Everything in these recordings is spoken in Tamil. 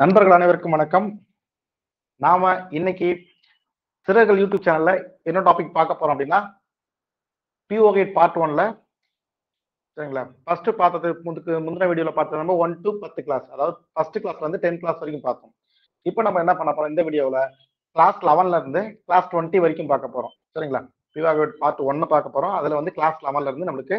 நண்பர்கள் அனைவருக்கும் வணக்கம். நாம இன்னைக்கு சிறர்கள் யூடியூப் சேனல்ல என்ன டாபிக் பார்க்க போறோம் அப்படின்னா பிஓ கேட் பார்ட் ஒன்ல சரிங்களா? ஃபர்ஸ்ட் பார்த்தது முந்துக்கு முந்தின வீடியோல பார்த்தது நம்ம ஒன் டு பத்து கிளாஸ் அதாவது ஃபர்ஸ்ட் கிளாஸ்ல இருந்து டென்த் கிளாஸ் வரைக்கும் பார்த்தோம். இப்போ நம்ம என்ன பண்ண போறோம்? இந்த வீடியோவில் கிளாஸ் லெவன்ல இருந்து கிளாஸ் டுவெண்ட்டி வரைக்கும் பார்க்க போறோம். சரிங்களா? பிஓ கேட் பார்ட் ஒன்னு பார்க்க போறோம். அதுல வந்து கிளாஸ் லெவன்ல இருந்து நம்மளுக்கு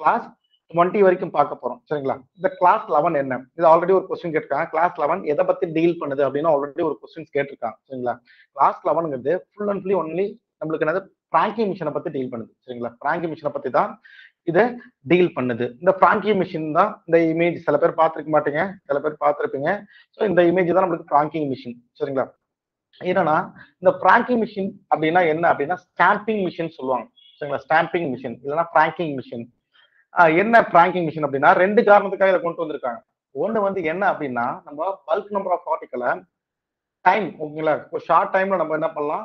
கிளாஸ் டுவெண்ட்டி வரைக்கும் பார்க்க போறோம். சரிங்களா? இந்த கிளாஸ் லெவன் என்ன? இது ஆல்ரெடி ஒரு கொஸ்டின் கேட்டிருக்காங்க. கிளாஸ் லெவன் எதை பத்தி டீல் பண்ணுது அப்படின்னு ஆல்ரெடி ஒரு கொஸ்டின்ஸ் கேட்டிருக்காங்க. சரிங்களா? கிளாஸ் லெவனுங்கிறது ஃபுல் அண்ட் ஃபுல்லி ஒன்லி நம்மளுக்கு என்னது? பிராங்கி மிஷினை பத்தி டீல் பண்ணுது. சரிங்களா? பிராங்கி மிஷினை பத்தி தான் இதை டீல் பண்ணுது. இந்த பிராங்கி மிஷின் தான் இந்த இமேஜ் சில பேர் பார்த்துருக்க மாட்டீங்க. சில பேர் பார்த்துருப்பீங்க. ஸோ இந்த இமேஜ் தான் நம்மளுக்கு பிராங்கிங் மிஷின் சரிங்களா? என்னன்னா இந்த பிராங்கிங் மிஷின் அப்படின்னா என்ன? அப்படின்னா ஸ்டாம்பிங் மிஷின் சொல்லுவாங்க. சரிங்களா? ஸ்டாம்பிங் மிஷின் இல்லைன்னா பிராங்கிங் மிஷின் என்ன பிராங்கிங் மிஷின் அப்படின்னா ரெண்டு காரணத்துக்காக இதை கொண்டு வந்திருக்காங்க. ஒன்று வந்து என்ன அப்படின்னா நம்ம பல்க் நம்பர் ஆஃப் ஆர்டிக்கலை டைம் ஓகேங்களா? இப்போ ஷார்ட் டைம்ல நம்ம என்ன பண்ணலாம்?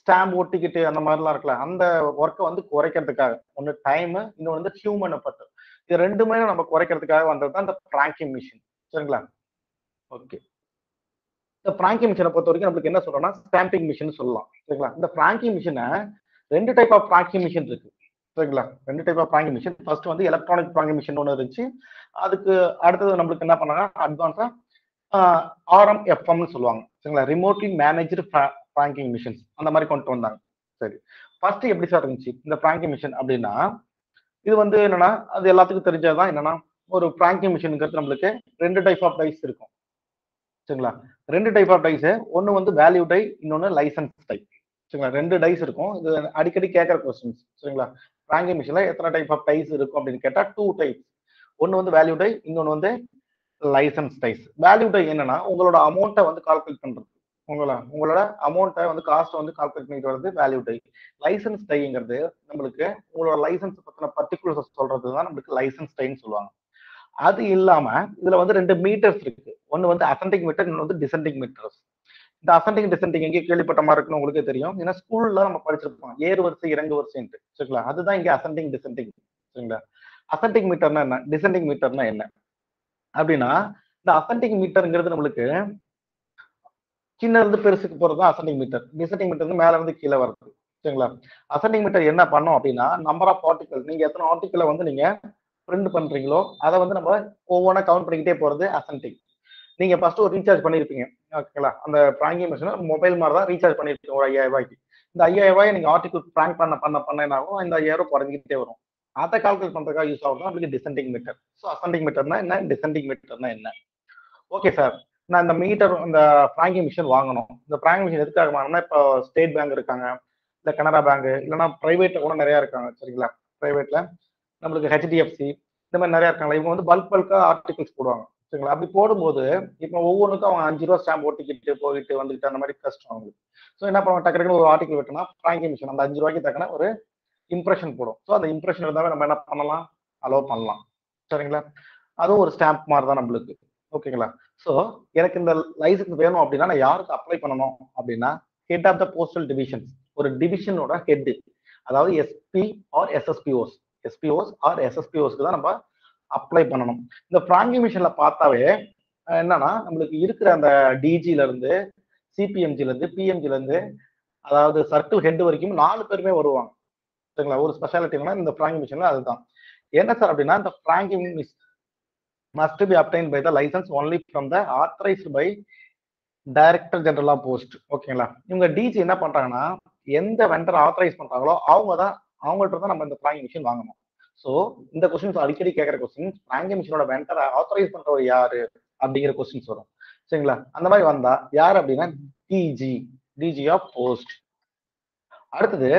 ஸ்டாம்ப் ஒட்டிக்கிட்டு அந்த மாதிரிலாம் இருக்குல்ல அந்த ஒர்க்கை வந்து குறைக்கிறதுக்காக. ஒன்று டைமு இன்னொன்று வந்து ஹியூமன் பட்டு இது ரெண்டுமே நம்ம குறைக்கிறதுக்காக வந்தது தான் இந்த பிராங்கிங் மிஷின் சரிங்களா? ஓகே. இந்த பிராங்கிங் மிஷினை பொறுத்த வரைக்கும் நம்மளுக்கு என்ன சொல்றோம்னா ஸ்டாம்பிங் மிஷின் சொல்லலாம். சரிங்களா? இந்த பிராங்கிங் மிஷினை ரெண்டு டைப் ஆஃப் பிராங்கிங் மிஷின் இருக்கு. சரிங்களா? ரெண்டு type of franking machine first வந்து எலக்ட்ரானிக் பிராங்கிங் மிஷின் ஒன்று இருந்துச்சு. அதுக்கு அடுத்தது நம்மளுக்கு என்ன பண்ணாங்க அட்வான்ஸா ஆர்எம் எஃப்எம்னு சொல்லுவாங்க. சரிங்களா? ரிமோட்லி மேனேஜ்டு பிராங்கிங் மிஷின்ஸ் அந்த மாதிரி கொண்டு வந்தாங்க. சரி. ஃபர்ஸ்ட் எப்படி சார் இருந்துச்சு? இந்த பிராங்கிங் மிஷின் அப்படின்னா இது வந்து என்னன்னா அது எல்லாத்துக்கும் தெரிஞ்சதுதான் என்னன்னா ஒரு பிராங்கிங் மிஷினுங்கிறது நம்மளுக்கு ரெண்டு டைப் ஆஃப் டைஸ் இருக்கும். சரிங்களா? ரெண்டு டைப் ஆஃப் டைஸ் ஒன்று வந்து வேல்யூ டை இன்னொன்று லைசன்ஸ் டைப் சரிங்களா? ரெண்டு டைஸ் இருக்கும். இது அடிக்கடி கேட்குற கொஸ்டின்ஸ் சரிங்களா? பிராங்கிங் மிஷினில் எத்தனை டைப் ஆஃப் டைஸ் இருக்கும் அப்படின்னு கேட்டால் டூ டைப்ஸ் ஒன்று வந்து வேல்யூ டை இன்னொன்று வந்து லைசன்ஸ் டைஸ் வேல்யூ டை என்னன்னா உங்களோட அமௌண்ட்டை வந்து கால்குலேட் பண்ணுறது உங்களா உங்களோட அமௌண்ட்டை வந்து காஸ்ட்டை வந்து கால்குலேட் பண்ணிட்டு வரது வேல்யூ டை லைசன்ஸ் டைங்கிறது நம்மளுக்கு உங்களோட லைசன்ஸ் பற்றின பர்டிகுலர்ஸ் சொல்றது தான் நம்மளுக்கு லைசன்ஸ் டைன்னு சொல்லுவாங்க. அது இல்லாம இதுல வந்து ரெண்டு மீட்டர்ஸ் இருக்கு. ஒன்று வந்து அசெண்டிங் மீட்டர் இன்னொன்று வந்து டிசெண்டிங் மீட்டர்ஸ் இந்த அசண்டிங் டிசெண்டிங் எங்கே கேள்விப்பட்ட மாதிரி இருக்குன்னு உங்களுக்கே தெரியும். ஏன்னா ஸ்கூல்ல நம்ம படிச்சிருப்போம். ஏறு வரிசை இறங்கு வரிசைன்ட்டு. சரிங்களா? அதுதான் இங்கே அசண்டிங் டிசெண்டிங் சரிங்களா? அசண்டிங் மீட்டர்னா என்ன? டிசெண்டிங் மீட்டர்னா என்ன? அப்படின்னா இந்த அசண்டிங் மீட்டருங்கிறது நம்மளுக்கு சின்ன இருந்து பெருசுக்கு போறது தான் அசண்டிங் மீட்டர் டிசெண்டிங் மீட்டர் வந்து மேல இருந்து கீழே வருது சரிங்களா? அசண்டிங் மீட்டர் என்ன பண்ணும் அப்படின்னா நம்பர் ஆஃப் ஆர்டிக்கல் நீங்க எத்தனை ஆர்டிக்கலை வந்து நீங்க பிரிண்ட் பண்றீங்களோ அதை வந்து நம்ம ஒவ்வொன்றா கவுண்ட் பண்ணிக்கிட்டே போறது அசெண்டிங் நீங்க ஃபர்ஸ்ட் ஒரு ரீசார்ஜ் பண்ணிருப்பீங்க. ஓகேங்களா? அந்த பிராங்கிங் மிஷின் மொபைல் மாதிரி தான் ரீசார்ஜ் பண்ணிருப்பீங்க ஒரு ஐயாயிரம் ரூபாய்க்கு. இந்த ஐயாயிரம் ரூபாய் நீங்கள் ஆர்டிகல் பிராங்க் பண்ண பண்ண பண்ண என்ன ஆகும்? இந்த ஐயாயிரம் குறைஞ்சிக்கிட்டே வரும். அதை கால்குலேட் பண்ணுறதுக்காக யூஸ் ஆகும் நம்மளுக்கு டிசெண்டிங் மீட்டர் ஸோ அசெண்டிங் மீட்டர்னா என்ன? டிசெண்டிங் மீட்டர்னா என்ன? ஓகே சார் நான் இந்த மீட்டர் இந்த பிராங்கிங் மிஷின் வாங்கணும். இந்த பிராங்கிங் மிஷின் எதுக்காக வாங்கினா இப்போ ஸ்டேட் பேங்க் இருக்காங்க. இல்லை கனரா பேங்க் இல்லைன்னா ப்ரைவேட்டில் கூட நிறையா இருக்காங்க சரிங்களா? ப்ரைவேட்டில் நம்மளுக்கு ஹெச்டிஎஃப்சி இந்த மாதிரி நிறையா இருக்காங்க. இவங்க வந்து பல்க் பல்காக ஆர்டிகல்ஸ் போடுவாங்க. சரிங்களா அப்படி போடும்போது இப்போ ஒவ்வொன்றுக்கும் அவங்க அஞ்சு ரூபா ஸ்டாம்ப் ஓட்டிக்கிட்டு போயிட்டு வந்துட்டு அந்த மாதிரி கஷ்டம் அவங்களுக்கு. ஸோ என்ன பண்ணுவாங்க? டக்கு ஒரு ஆர்டிகல் வெட்டினா ஃப்ராங்கிங் மிஷின் அந்த அஞ்சு ரூபாய்க்கு தக்கன ஒரு இம்ப்ரெஷன் போடும். ஸோ அந்த இம்ப்ரெஷன் இருந்தாவே நம்ம என்ன பண்ணலாம்? அலோவ் பண்ணலாம். சரிங்களா? அதுவும் ஒரு ஸ்டாம்ப் மாதிரி தான் நம்மளுக்கு. ஓகேங்களா? ஸோ எனக்கு இந்த லைசன்ஸ் வேணும் அப்படின்னா நான் யாருக்கு அப்ளை பண்ணணும் அப்படின்னா head of the postal divisions ஒரு டிவிஷனோட ஹெட் அதாவது SP or SSPOs SPOs or எஸ்எஸ்பிஓஸ்க்கு தான் நம்ம அப்ளை பண்ணணும். இந்த பிராங்கி மிஷன்ல பார்த்தாவே என்னன்னா நம்மளுக்கு இருக்கிற அந்த டிஜில இருந்து சிபிஎம்ஜில இருந்து பிஎம்ஜில இருந்து அதாவது சர்க்கிள் ஹெட் வரைக்கும் நாலு பேருமே வருவாங்க. சரிங்களா? ஒரு ஸ்பெஷாலிட்டினா இந்த பிராங்கி மிஷன்ல அதுதான். என்ன சார் அப்படின்னா இந்த franking miss must be obtained by the licence only from the authorised by director ஜெனரலா போஸ்ட் ஓகேங்களா? இவங்க டிஜி என்ன பண்றாங்கன்னா எந்த வெண்டர் ஆத்தரைஸ் பண்றாங்களோ அவங்க தான் அவங்கள்ட்ட தான் நம்ம இந்த பிராங்கி மிஷின் வாங்கணும். ஸோ இந்த கொஸ்டின்ஸ் அடிக்கடி கேட்குற கொஸ்டின்ஸ் பிராங்கி மிஷினோட வெண்டரை ஆத்தரைஸ் பண்றவர் யாரு? அப்படிங்கிற கொஸ்டின்ஸ் வரும். சரிங்களா? அந்த மாதிரி வந்தா யார் அப்படின்னா டிஜி டிஜி ஆஃப் போஸ்ட் அடுத்தது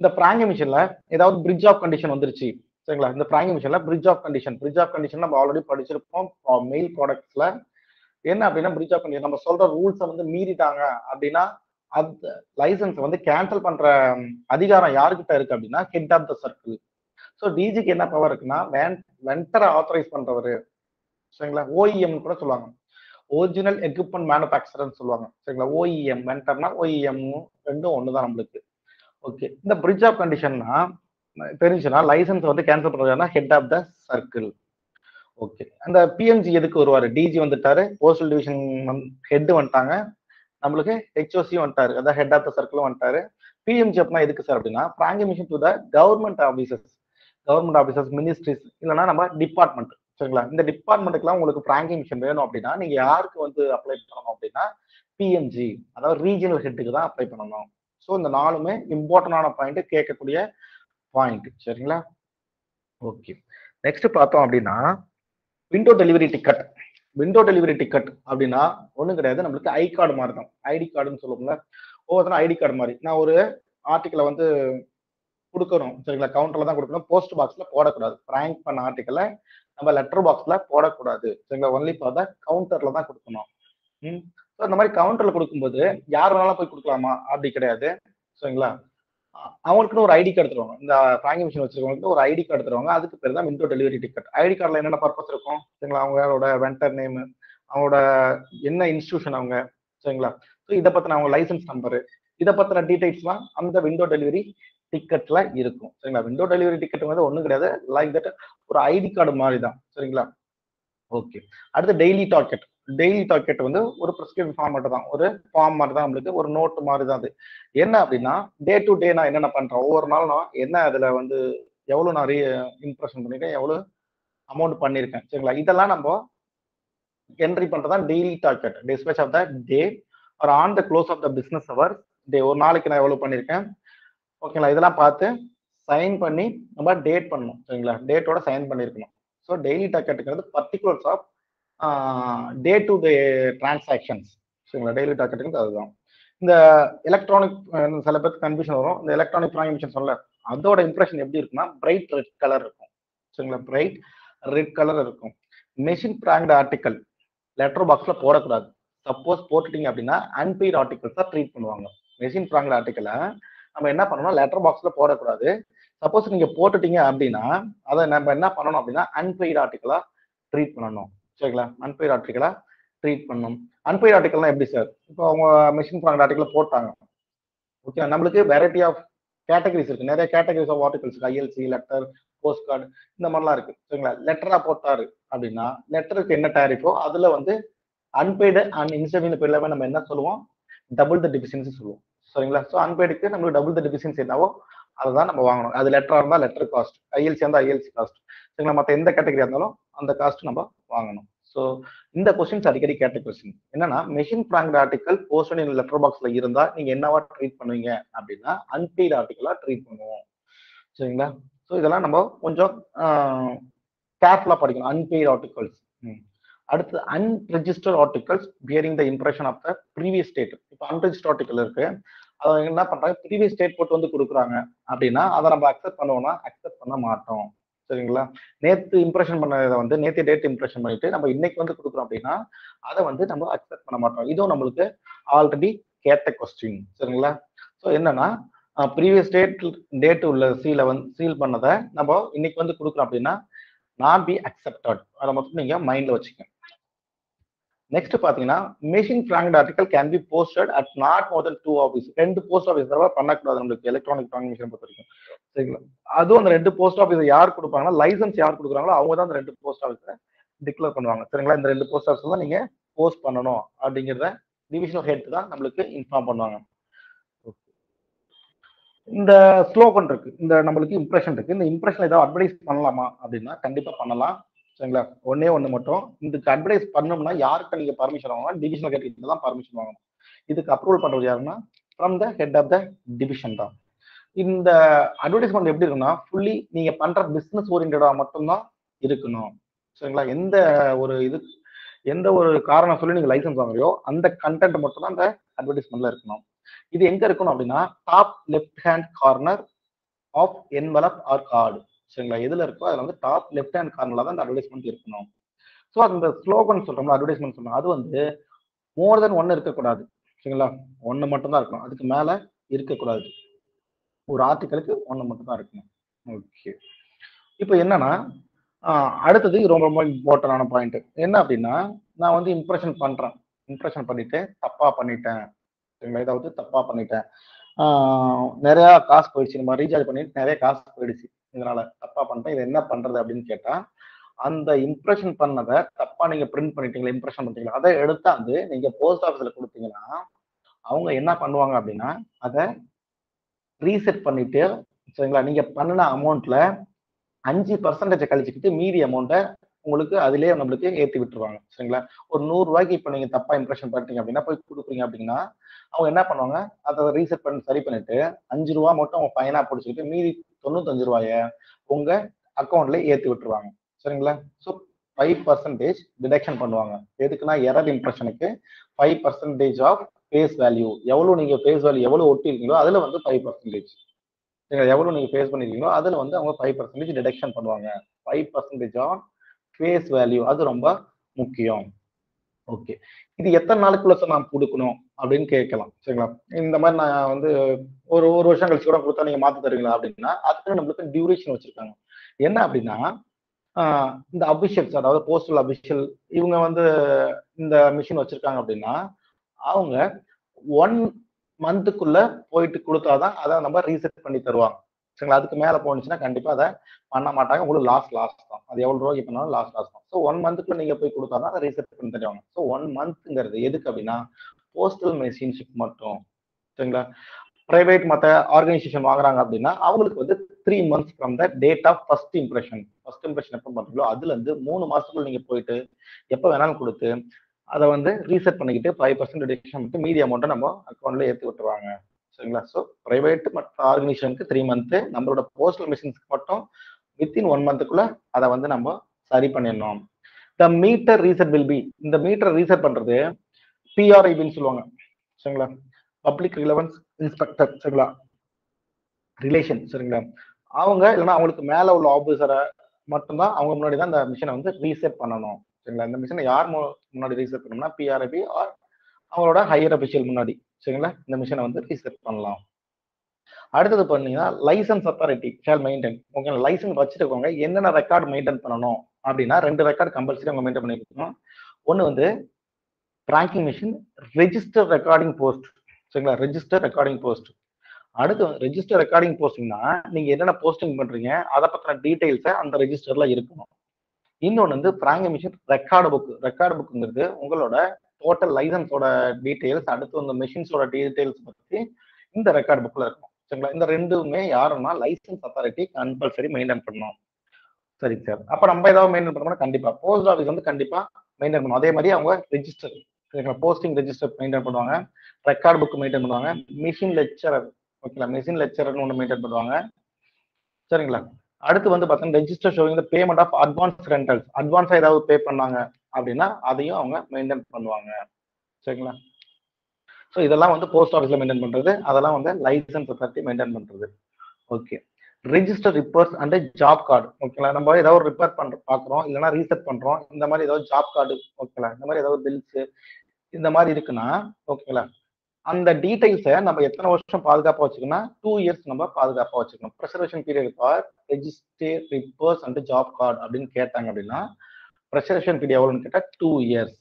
இந்த பிராங்கி மிஷின்ல ஏதாவது பிரிட்ஜ் ஆஃப் கண்டிஷன் வந்துருச்சு. சரிங்களா? இந்த பிராங்கி மிஷின்ல bridge of condition bridge of condition நம்ம ஆல்ரெடி படிச்சிருப்போம். மெயில் ப்ராடக்ட்ஸ்ல என்ன அப்படின்னா பிரிட்ஜ் ஆஃப் கண்டிஷன் நம்ம சொல்ற ரூல்ஸை வந்து மீறிட்டாங்க அப்படின்னா அந்த லைசன்ஸ் வந்து கேன்சல் பண்ற அதிகாரம் யாருக்கிட்ட இருக்கு அப்படின்னா head of the circle so டிஜிக்கு என்ன பவர் இருக்குன்னா வென் வெண்டரை ஆத்தரைஸ் பண்றவர் சரிங்களா? ஓஇஎம் கூட சொல்லுவாங்க. ஒரிஜினல் எக்யூப்மெண்ட் மேனுஃபேக்சர்னு சொல்லுவாங்க. சரிங்களா? ஓஇஎம் வெண்டர்னா ஓஇஎம் ரெண்டும் ஒன்று தான் நம்மளுக்கு. ஓகே இந்த பிரிட்ஜ் ஆஃப் கண்டிஷன்னா தெரிஞ்சுன்னா லைசன்ஸ் வந்து கேன்சல் பண்ணுறதுனா head of the circle okay அந்த பிஎம்ஜி எதுக்கு வருவார்? டிஜி வந்துட்டாரு. போஸ்டல் டிவிஷன் ஹெட் வந்துட்டாங்க. நம்மளுக்கு ஹெச்ஓசி வந்துட்டாரு. அதான் ஹெட் ஆஃப் த சர்க்கிளும் வந்துட்டாரு. பிஎம்ஜி அப்படின்னா எதுக்கு சார் அப்படின்னா franking machine to the government offices government officers ministries இல்லைன்னா நம்ம டிபார்ட்மெண்ட் சரிங்களா? இந்த டிபார்ட்மெண்ட்டுக்குலாம் உங்களுக்கு பிராங்கிங் மிஷன் வேணும் அப்படின்னா நீங்க யாருக்கு வந்து அப்ளை பண்ணணும் அப்படின்னா பிஎம்ஜி அதாவது ரீஜனல் ஹெட்டுக்கு தான் அப்ளை பண்ணணும். ஸோ இந்த நாலுமே இம்பார்ட்டண்டான பாயிண்ட் கேட்கக்கூடிய பாயிண்ட் சரிங்களா? ஓகே நெக்ஸ்ட் பார்த்தோம் அப்படின்னா window delivery ticket window delivery ticket அப்படின்னா ஒன்றும் கிடையாது. நம்மளுக்கு ஐ கார்டு மாதிரி தான். ஐடி கார்டுன்னு சொல்லுவோம்ல. ஒவ்வொருத்தரும் ஐடி கார்டு மாதிரி. நான் ஒரு ஆர்டிக்கலை வந்து கொடுக்கணும். சரிங்களா? கவுண்டர்ல தான் கொடுக்கணும். போஸ்ட் பாக்ஸ்ல போடக்கூடாது. பிராங்க் பண்ண ஆர்டிக்கலை நம்ம லெட்டர் பாக்ஸ்ல போடக்கூடாது. சரிங்களா? ஒன்லி ஃபார் த கவுண்டர்ல தான் கொடுக்கணும். ம். ஸோ இந்த மாதிரி கவுண்டர்ல கொடுக்கும்போது யார் வேணாலும் போய் கொடுக்கலாமா? அப்படி கிடையாது. சரிங்களா? அவங்களுக்குன்னு ஒரு ஐடி கார்டு தருவாங்க. இந்த பிராங்கிங் மிஷின் வச்சிருக்கவங்களுக்கு ஒரு ஐடி கார்டு தருவாங்க. அதுக்கு பேர் தான் விண்டோ டெலிவரி டிக்கெட் ஐடி கார்டில் என்னென்ன பர்பஸ் இருக்கும்? சரிங்களா? அவங்களோட வெண்டர் நேம் அவங்களோட என்ன இன்ஸ்டியூஷன் அவங்க? சரிங்களா? ஸோ இதை பற்றின அவங்க லைசன்ஸ் நம்பரு இதை பற்றின டீடைல்ஸ்லாம் அந்த விண்டோ டெலிவரி டிக்கெட்ல இருக்கும். சரிங்களா? விண்டோ டெலிவரி டிக்கெட் வந்து ஒன்றும் கிடையாது. லைக் தட் ஒரு ஐடி கார்டு மாதிரி தான் சரிங்களா? ஓகே அடுத்து டெய்லி டாக்கெட் டெய்லி டாக்கெட் வந்து ஒரு ப்ரிஸ்கிரிப்ஷன் ஃபார்மேட் தான். ஒரு ஃபார்ம் மாதிரி தான் நம்மளுக்கு. ஒரு நோட்டு மாதிரி தான் அது. என்ன அப்படின்னா டே டு டே நான் என்னென்ன பண்றேன்? ஒவ்வொரு நாள் நான் என்ன அதுல வந்து எவ்வளவு நான் ரீ இம்ப்ரெஷன் பண்ணிருக்கேன்? எவ்வளவு அமௌண்ட் பண்ணியிருக்கேன் சரிங்களா? இதெல்லாம் நம்ம என்ட்ரி பண்றதா daily target dispatch of the day or on the close of the business hour day ஒரு நாளைக்கு நான் எவ்வளவு பண்ணியிருக்கேன் ஓகேங்களா? இதெல்லாம் பார்த்து சைன் பண்ணி நம்ம டேட் பண்ணணும் சரிங்களா? டேட்டோட சைன் பண்ணியிருக்கணும் so daily டாக்கெட்டுங்கிறது particulars of day to day transactions சரிங்களா? டெய்லி டாக்கெட்டுங்கிறது அதுதான். இந்த எலக்ட்ரானிக் சில பேருக்கு கன்ஃபியூஷன் வரும். இந்த எலக்ட்ரானிக் ட்ரான்ஸ்மிஷன் சொல்ல அதோட இம்ப்ரெஷன் எப்படி இருக்குன்னா பிரைட் ரெட் கலர் இருக்கும். சரிங்களா? பிரைட் ரெட் கலர் இருக்கும். மெஷின் பிராண்ட் ஆர்டிக்கல் லெட்டர் பாக்ஸில் போடக்கூடாது. சப்போஸ் போட்டுட்டீங்க அப்படின்னா அன்பெய்ட் ஆர்டிகல்ஸ் தான் ட்ரீட் பண்ணுவாங்க. மெஷின் பிராண்ட் ஆர்டிக்கலை நம்ம என்ன பண்ணணும்? லெட்டர் பாக்ஸ்ல போடக்கூடாது. சப்போஸ் நீங்க போட்டுட்டீங்க அப்படின்னா அதை நம்ம என்ன பண்ணணும் அப்படின்னா அன்பெய்ட் ஆர்டிக்கலா ட்ரீட் பண்ணணும். சரிங்களா? அன்பெய்ட் ஆர்டிக்கலா ட்ரீட் பண்ணணும். அன்பெய்ட் ஆர்டிக்கல்னா எப்படி சார் இப்போ அவங்க மிஷின் பிராங்க்டு ஆர்டிக்கல் போட்டாங்க. ஓகே நம்மளுக்கு வெரைட்டி ஆஃப் கேட்டகரிஸ் இருக்கு. நிறைய கேட்டகரிஸ் ஆஃப் ஆர்டிகல்ஸ் இருக்கு. ஐஎல்சி லெட்டர் போஸ்ட் கார்டு இந்த மாதிரிலாம் இருக்கு. சரிங்களா? லெட்டரா போட்டாரு அப்படின்னா லெட்டருக்கு என்ன டேரிஃபோ அதுல வந்து அன்பெய்டு அண்ட் இன்சென்டிவ் பேர் எல்லாமே நம்ம என்ன சொல்லுவோம்? டபுள் த டிஃபிஷியன்சி சொல்லுவோம். சரிங்களா ஸோ அன்பெய்டுக்கு நம்மளுக்கு டபுள் த டிஃபிஷியன்சி என்னவோ அதை தான் நம்ம வாங்கணும். அது லெட்டராக இருந்தால் லெட்டர் காஸ்ட் ஐஎல்சி இருந்தால் ஐஎல்சி காஸ்ட் சரிங்களா மற்ற எந்த கேட்டகரியாக இருந்தாலும் அந்த காஸ்ட் நம்ம வாங்கணும். ஸோ இந்த கொஸ்டின்ஸ் அடிக்கடி கேட்ட கொஸ்டின் என்னன்னா machine franked article post letter பாக்ஸ்ல இருந்தா நீங்க என்னவா ட்ரீட் பண்ணுவீங்க? அப்படின்னா அன்பெய்ட் ஆர்டிக்கலா ட்ரீட் பண்ணுவோம். சரிங்களா? ஸோ இதெல்லாம் நம்ம கொஞ்சம் கேர்ஃபுல்லா படிக்கணும். அன்பெய்ட் ஆர்டிகல்ஸ் அடுத்து unregistered articles bearing the impression of the previous state இப்போ அன்ரெஜிஸ்டர் ஆர்டிகல் இருக்கு. அதை என்ன பண்றாங்க? ப்ரீவியஸ் ஸ்டேட் போட்டு வந்து கொடுக்குறாங்க. அப்படின்னா அதை நம்ம அக்செப்ட் பண்ணுவோம்னா அக்செப்ட் பண்ண மாட்டோம். சரிங்களா? நேத்து இம்ப்ரெஷன் பண்ணதை வந்து நேத்து டேட் இம்ப்ரெஷன் பண்ணிட்டு நம்ம இன்னைக்கு வந்து கொடுக்குறோம் அப்படின்னா அதை வந்து நம்ம அக்செப்ட் பண்ண மாட்டோம். இதுவும் நம்மளுக்கு ஆல்ரெடி கேட்ட கொஸ்டின் சரிங்களா? ஸோ என்னன்னா ப்ரீவியஸ் டேட் டேட் உள்ள சீலை வந்து சீல் பண்ணதை நம்ம இன்னைக்கு வந்து கொடுக்குறோம் அப்படின்னா நாட் பி அக்செப்டட் அதை மட்டும் நீங்க மைண்ட்ல வச்சுக்கோங்க. நெக்ஸ்ட் பாத்தீங்கன்னா machine franked article can be posted at not more than two office ரெண்டு போஸ்ட் ஆஃபீஸ் தவிர பண்ணக்கூடாது நம்மளுக்கு எலக்ட்ரானிக் டிரான்ஸ்மிஷன் பொறுத்த வரைக்கும். சரிங்களா? அதுவும் அந்த ரெண்டு போஸ்ட் ஆஃபீஸ் யார் கொடுப்பாங்கன்னா லைசன்ஸ் யார் கொடுக்குறாங்களோ அவங்க தான் அந்த ரெண்டு போஸ்ட் ஆஃபீஸை டிக்ளேர் பண்ணுவாங்க. சரிங்களா? இந்த ரெண்டு போஸ்ட் ஆஃபீஸ் தான் நீங்க போஸ்ட் பண்ணணும் அப்படிங்கிறத டிவிஷனல் ஹெட் தான் நம்மளுக்கு இன்ஃபார்ம் பண்ணுவாங்க. இந்த ஸ்லோகன் இருக்கு. இந்த நம்மளுக்கு இம்ப்ரெஷன் இருக்கு. இந்த இம்ப்ரெஷன் ஏதாவது அட்வர்டைஸ் பண்ணலாமா அப்படின்னா கண்டிப்பா பண்ணலாம். சரிங்களா? ஒன்னே ஒன்று மட்டும். இதுக்கு அட்வர்டைஸ் பண்ணணும்னா யாருக்கு நீங்கள் பர்மிஷன் வாங்கணும்? டிவிஷனல் ஹெட் தான் பர்மிஷன் வாங்கணும். இதுக்கு அப்ரூவல் பண்ணுறது யாருன்னா from the head of the division தான். இந்த அட்வர்டைஸ்மெண்ட் எப்படி இருக்குன்னா ஃபுல்லி நீங்கள் பண்ணுற பிஸ்னஸ் ஓரியன்டாக மட்டும்தான் இருக்கணும். சரிங்களா? எந்த ஒரு இது எந்த ஒரு காரணம் சொல்லி நீங்கள் லைசன்ஸ் வாங்குறியோ அந்த கண்டென்ட் மட்டும் தான் அந்த அட்வர்டைஸ்மெண்ட்ல இருக்கணும். இது எங்க இருக்கணும் அப்படின்னா top left hand corner of envelope or card சரிங்களா எதுல இருக்கோ அதுல வந்து டாப் லெஃப்ட் ஹேண்ட் கார்னர்ல தான் அந்த அட்வர்டைஸ்மெண்ட் இருக்கணும். ஸோ அந்த ஸ்லோகன் சொல்றோம்ல அட்வர்டைஸ்மெண்ட் சொல்றோம். அது வந்து மோர் தென் ஒன்னு இருக்கக்கூடாது. சரிங்களா? ஒன்னு மட்டும் தான் இருக்கணும். அதுக்கு மேல இருக்கக்கூடாது. ஒரு ஆர்டிக்கலுக்கு ஒன்னு மட்டும் தான் இருக்கணும். ஓகே இப்போ என்னன்னா அடுத்தது ரொம்ப ரொம்ப இம்பார்ட்டன்டான பாயிண்ட் என்ன அப்படின்னா நான் வந்து இம்ப்ரெஷன் பண்றேன். இம்ப்ரெஷன் பண்ணிட்டு தப்பா பண்ணிட்டேன். சரிங்களா? ஏதாவது தப்பா பண்ணிட்டேன். நிறைய காசு போயிடுச்சு. நம்ம ரீசார்ஜ் பண்ணிட்டு நிறைய காசு போயிடுச்சு. இதனால தப்பா பண்ணிட்டேன் இது என்ன பண்றது அப்படின்னு கேட்டா அந்த இம்ப்ரெஷன் பண்ணதை தப்பா நீங்க பிரிண்ட் பண்ணிட்டீங்களா இம்ப்ரெஷன் பண்ணிட்டீங்களா அதை எடுத்தாந்து நீங்க போஸ்ட் ஆஃபீஸ்ல கொடுத்தீங்கன்னா அவங்க என்ன பண்ணுவாங்க அப்படின்னா அதை ரீசெட் பண்ணிட்டு சரிங்களா? நீங்க பண்ணின அமௌண்ட்ல அஞ்சு பர்சன்டேஜ் கழிச்சுக்கிட்டு மீதி அமௌண்ட்டை உங்களுக்கு அதுலயே நம்மளுக்கு ஏத்தி விட்டுருவாங்க. சரிங்களா? ஒரு நூறு ரூபாய்க்கு இப்போ நீங்க தப்பா இம்ப்ரெஷன் பண்ணிட்டீங்க அப்படின்னா போய் கொடுக்குறீங்க அப்படின்னா அவங்க என்ன பண்ணுவாங்க? அதை ரீசெட் பண்ணி சரி பண்ணிட்டு அஞ்சு ரூபா மட்டும் அவங்க ஃபைனா பிடிச்சிக்கிட்டு மீதி தொண்ணூத்தஞ்சு ரூபாய உங்க அக்கௌண்ட்ல ஏத்தி விட்டுருவாங்க. சரிங்களா? ஸோ ஃபைவ் பர்சன்டேஜ் டிடக்ஷன் பண்ணுவாங்க. எதுக்குன்னா error இம்ப்ரெஷனுக்கு five percentage of face value எவ்வளோ நீங்கள் ஃபேஸ் வேல்யூ எவ்வளோ ஒட்டிருக்கீங்களோ அதில் வந்து ஃபைவ் பர்சன்டேஜ் நீங்கள் எவ்வளோ நீங்கள் ஃபேஸ் பண்ணிருக்கீங்களோ அதில் வந்து அவங்க ஃபைவ் பர்சன்டேஜ் டிடக்ஷன் பண்ணுவாங்க. Five percentage on face value அது ரொம்ப முக்கியம். ஓகே இது எத்தனை நாளுக்குள்ள சார் நான் கொடுக்கணும் அப்படின்னு கேட்கலாம். சரிங்களா? இந்த மாதிரி நான் வந்து ஒரு ஒரு வருஷம் கழிச்சு கூட கொடுத்தா நீங்க மாத்தி தருவீங்களா அப்படின்னா அதுக்கு நம்மளுக்கு டியூரேஷன் வச்சிருக்காங்க. என்ன அப்படின்னா இந்த அபிஷியல்ஸ் அதாவது போஸ்டல் அபிஷியல் இவங்க வந்து இந்த மிஷின் வச்சிருக்காங்க அப்படின்னா அவங்க ஒன் மந்த்துக்குள்ள போயிட்டு கொடுத்தாதான் அதை நம்ம ரீசெட் பண்ணி தருவாங்க. சரிங்களா? அதுக்கு மேல போனுச்சுன்னா கண்டிப்பா அதை பண்ண மாட்டாங்க. உங்களுக்கு லாஸ் லாஸ் தான். அது எவ்வளவு ரூபாய்க்கு பண்ணாலும் லாஸ் லாஸ் தான். ஸோ ஒன் மந்த்துக்குள்ள நீங்க போய் கொடுத்தாதான் அதை ரீசெட் பண்ணி தருவாங்க. ஸோ ஒன் மந்த்ங்கிறது எதுக்கு அப்படின்னா போஸ்டல் மெஷின்ஷிப் மட்டும். சரிங்களா? பிரைவேட் மற்ற ஆர்கனைசேஷன் வாங்குறாங்க அப்படின்னா அவங்களுக்கு வந்து three months from the date of first impression first impression எப்போ பண்றீங்களோ அதுலேருந்து மூணு மாதத்துக்குள்ள நீங்கள் போயிட்டு எப்போ வேணாலும் கொடுத்து அதை வந்து ரீசெட் பண்ணிக்கிட்டு ஃபைவ் பர்சன்ட் டிடக்ஷன் பண்ணிட்டு மீதி அமௌண்ட்டை நம்ம அக்கௌண்ட்ல ஏற்றி விட்டுருவாங்க. சரிங்களா ஸோ ப்ரைவேட் மற்ற ஆர்கனைசேஷனுக்கு த்ரீ மந்த்து நம்மளோட போஸ்டல் மிஷின்ஸ்க்கு மட்டும் வித்தின் ஒன் மந்த்துக்குள்ள அதை வந்து நம்ம சரி பண்ணிடணும். The meter reset will be இந்த மீட்டர் ரீசெட் பண்றது பிஆர்ஐபின்னு சொல்லுவாங்க. சரிங்களா? பப்ளிக் ரிலவன்ஸ் இன்ஸ்பெக்டர் சரிங்களா? ரிலேஷன் சரிங்களா? அவங்க இல்லைன்னா அவங்களுக்கு மேலே உள்ள ஆஃபீஸரை மட்டும்தான் அவங்க முன்னாடி தான் இந்த மிஷினை வந்து ரீசெட் பண்ணணும். சரிங்களா? இந்த மிஷினை யார் முன்னாடி ரீசெட் பண்ணணும்னா பிஆர்ஐபி ஆர் அவங்களோட ஹையர் அபிஷியல் முன்னாடி. சரிங்களா? இந்த மிஷினை வந்து ரீசெட் பண்ணலாம். அடுத்தது பண்ணீங்கன்னா licence authority shall maintain okay licence வச்சிருக்கவங்க என்னென்ன ரெக்கார்டு மெயின்டைன் பண்ணணும் அப்படின்னா ரெண்டு ரெக்கார்டு கம்பல்சரி அவங்க மெயின்டைன் பண்ணிருக்கணும் ஒன்று வந்து tracking machine register recording post சரிங்களா? ரெஜிஸ்டர் ரெக்கார்டிங் போஸ்ட் அடுத்து ரெஜிஸ்டர் ரெக்கார்டிங் போஸ்டிங்னா நீங்க என்னென்ன போஸ்டிங் பண்றீங்க அதை பத்தின டீடைல்ஸை அந்த ரெஜிஸ்டர்ல இருக்கணும். இன்னொன்று வந்து franking machine record book record புக்குங்கிறது உங்களோட டோட்டல் லைசன்ஸோட டீட்டெயில்ஸ் அடுத்து வந்து மெஷின்ஸோட டீட்டெயில்ஸ் பத்தி இந்த ரெக்கார்டு புக்ல இருக்கும். சரிங்களா? இந்த ரெண்டுமே யாருன்னா லைசன்ஸ் அத்தாரிட்டி கம்பல்சரி மெயின்டைன் பண்ணணும். சரி சார் அப்ப நம்ம ஏதாவது மெயின்டைன் பண்ணோம்னா கண்டிப்பா போஸ்ட் ஆஃபீஸ் வந்து கண்டிப்பா மெயின்டைன் பண்ணணும். அதே மாதிரி அவங்க ரெஜிஸ்டர் சரிங்களா? போஸ்டிங் ரெஜிஸ்டர் மெயின்டைன் பண்ணுவாங்க. ரெக்கார்ட் புக் மெயின்டைன் பண்ணுவாங்க. மிஷின் லெக்சரர் ஓகேங்களா மிஷின் லெக்சரர்னு ஒன்று மெயின்டைன் பண்ணுவாங்க. சரிங்களா? அடுத்து வந்து பார்த்தீங்கன்னா register showing payment of advance rentals அட்வான்ஸாக ஏதாவது பே பண்ணாங்க. அப்படின்னா அதையும் அவங்க மெயின்டைன் பண்ணுவாங்க. சரிங்களா? ஸோ இதெல்லாம் வந்து போஸ்ட் ஆஃபீஸில் மெயின்டைன் பண்ணுறது அதெல்லாம் வந்து லைசன்ஸ் அத்தாரிட்டி மெயின்டைன் பண்ணுறது okay register repairs and job card ஓகேங்களா நம்ம ஏதாவது ஒரு ரிப்பேர் பண்ற பார்க்குறோம். இல்லைனா ரீசெட் பண்ணுறோம் இந்த மாதிரி ஏதாவது ஜாப் கார்டு ஓகேங்களா இந்த மாதிரி ஏதாவது பில்ஸு இந்த மாதிரி இருக்குன்னா ஓகேங்களா அந்த டீடைல்ஸை நம்ம எத்தனை வருஷம் பாதுகாப்பாக வச்சுக்கணும்னா டூ இயர்ஸ் நம்ம பாதுகாப்பாக வச்சுக்கணும். Preservation period for register reports and job card அப்படின்னு கேட்டாங்க அப்படின்னா ப்ரெசர்வேஷன் பீரியட் எவ்வளோன்னு கேட்டால் டூ இயர்ஸ்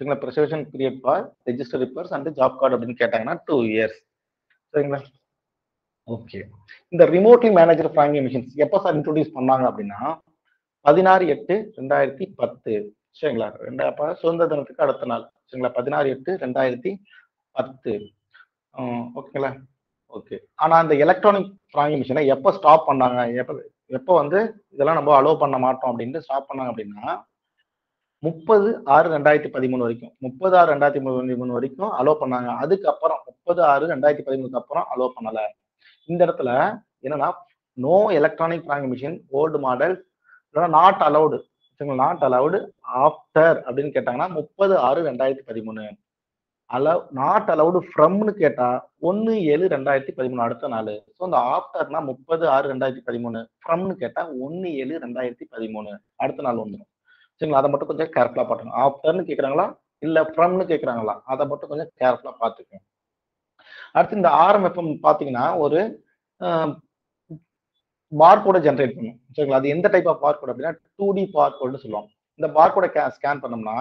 சரிங்களா? Preservation period for register repairs and job card அப்படின்னு கேட்டாங்கன்னா டூ இயர்ஸ் சரிங்களா? ஓகே இந்த ரிமோட்லி மேனேஜர் ஃபிராங்கி மிஷின்ஸ் எப்போ சார் இன்ட்ரோடியூஸ் பண்ணாங்க அப்படின்னா பதினாறு எட்டு ரெண்டாயிரத்தி பத்து. சரிங்களா? ரெண்டா அப்போ சுதந்திர தினத்துக்கு அடுத்த நாள். சரிங்களா? பதினாறு எட்டு ரெண்டாயிரத்தி பத்து. ஓகேங்களா? ஓகே ஆனால் அந்த எலக்ட்ரானிக் ஃபிராங்கி மிஷினை எப்போ ஸ்டாப் பண்ணாங்க? எப்போ எப்போ வந்து இதெல்லாம் நம்ம அலோவ் பண்ண மாட்டோம் அப்படின்ட்டு ஸ்டாப் பண்ணாங்க அப்படின்னா முப்பது ஆறு ரெண்டாயிரத்தி பதிமூணு வரைக்கும். முப்பது ஆறு ரெண்டாயிரத்தி பதிமூணு வரைக்கும் அலோவ் பண்ணாங்க. அதுக்கப்புறம் முப்பது ஆறு ரெண்டாயிரத்தி பதிமூணுக்கு அப்புறம் அலோவ் பண்ணல. இந்த இடத்துல என்னன்னா no electronic franking machine old model not allowed சரிங்களா? நாட் அலவுடு ஆஃப்டர் அப்படின்னு கேட்டாங்கன்னா முப்பது ஆறு ரெண்டாயிரத்தி பதிமூணு. அலவ் நாட் அலவுடு ஃப்ரம்னு கேட்டா ஒன்னு ஏழு ரெண்டாயிரத்தி பதிமூணு அடுத்த நாள். ஸோ இந்த ஆஃப்டர்னா முப்பது ஆறு ரெண்டாயிரத்தி பதிமூணு. ஃப்ரம்னு கேட்டா ஒன்னு ஏழு ரெண்டாயிரத்தி பதிமூணு. அடுத்த நாள் வந்துடும் சரிங்களா? அதை மட்டும் கொஞ்சம் கேர்ஃபுல்லாக பார்த்துக்கணும். ஆஃப்டர்னு கேட்குறாங்களா இல்லை ஃப்ரம்னு கேட்குறாங்களா அதை மட்டும் கொஞ்சம் கேர்ஃபுல்லாக பார்த்துக்கணும். அடுத்து இந்த ஆர்எம்எஃப்எம் பார்த்தீங்கன்னா ஒரு பார்கோட ஜென்ரேட் பண்ணும். சரிங்களா? அது எந்த டைப் ஆஃப் பார்கோட் அப்படின்னா டூ டி பார்கோட்னு சொல்லுவோம் இந்த பார்கோட ஸ்கேன் பண்ணோம்னா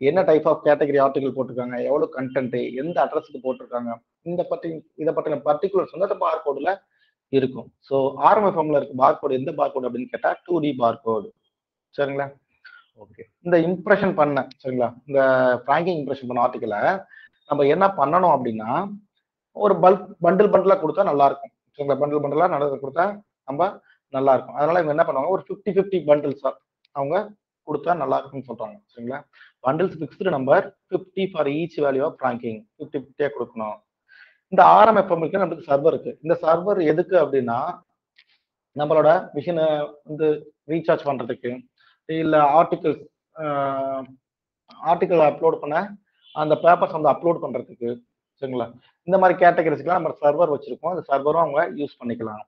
என்ன டைப் ஆஃப் கேட்டகரி ஆர்டிகல் போட்டிருக்காங்க? எவ்வளோ கண்டென்ட் எந்த அட்ரஸுக்கு போட்டிருக்காங்க? இந்த பற்றி இதை பற்றின பர்டிகுலர்ஸ் வந்து அந்த பார்கோடில் இருக்கும். ஸோ ஆர்எம்எஃப்எம்ல இருக்க பார்கோடு எந்த பார்கோடு அப்படின்னு கேட்டால் டூ டி பார்கோடு சரிங்களா? ஓகே இந்த இம்ப்ரெஷன் பண்ண சரிங்களா? இந்த ஃப்ராங்கிங் இம்ப்ரெஷன் பண்ண ஆர்டிக்கலை நம்ம என்ன பண்ணணும் அப்படின்னா ஒரு பல்க் பண்டில் பண்டிலாக கொடுத்தா நல்லா இருக்கும் சரிங்களா பண்டில் பண்டிலாக நடந்து கொடுத்தா நம்ம நல்லா இருக்கும் அதனால இவங்க என்ன பண்ணுவாங்க? ஒரு ஃபிஃப்டி ஃபிஃப்டி பண்டில்ஸ் அவங்க கொடுத்தா நல்லா இருக்கும்னு சொல்றாங்க. சரிங்களா? Bundles fixed number fifty for each value of franking fifty ஃபிஃப்டியாக கொடுக்கணும். இந்த ஆரம் எஃப்எம்க்கு நம்மளுக்கு சர்வர் இருக்கு. இந்த சர்வர் எதுக்கு அப்படின்னா நம்மளோட மிஷினை வந்து ரீசார்ஜ் பண்றதுக்கு இல்ல ஆர்டிகிள்ஸ் ஆர்டிகிள் அப்லோட் பண்ண அந்த பேப்பர்ஸ் வந்து அப்லோட் பண்றதுக்கு சரிங்களா? இந்த மாதிரி கேட்டகரிஸ்க்குலாம் நம்ம சர்வர் வச்சிருக்கோம். அந்த சர்வரும் அவங்க யூஸ் பண்ணிக்கலாம்.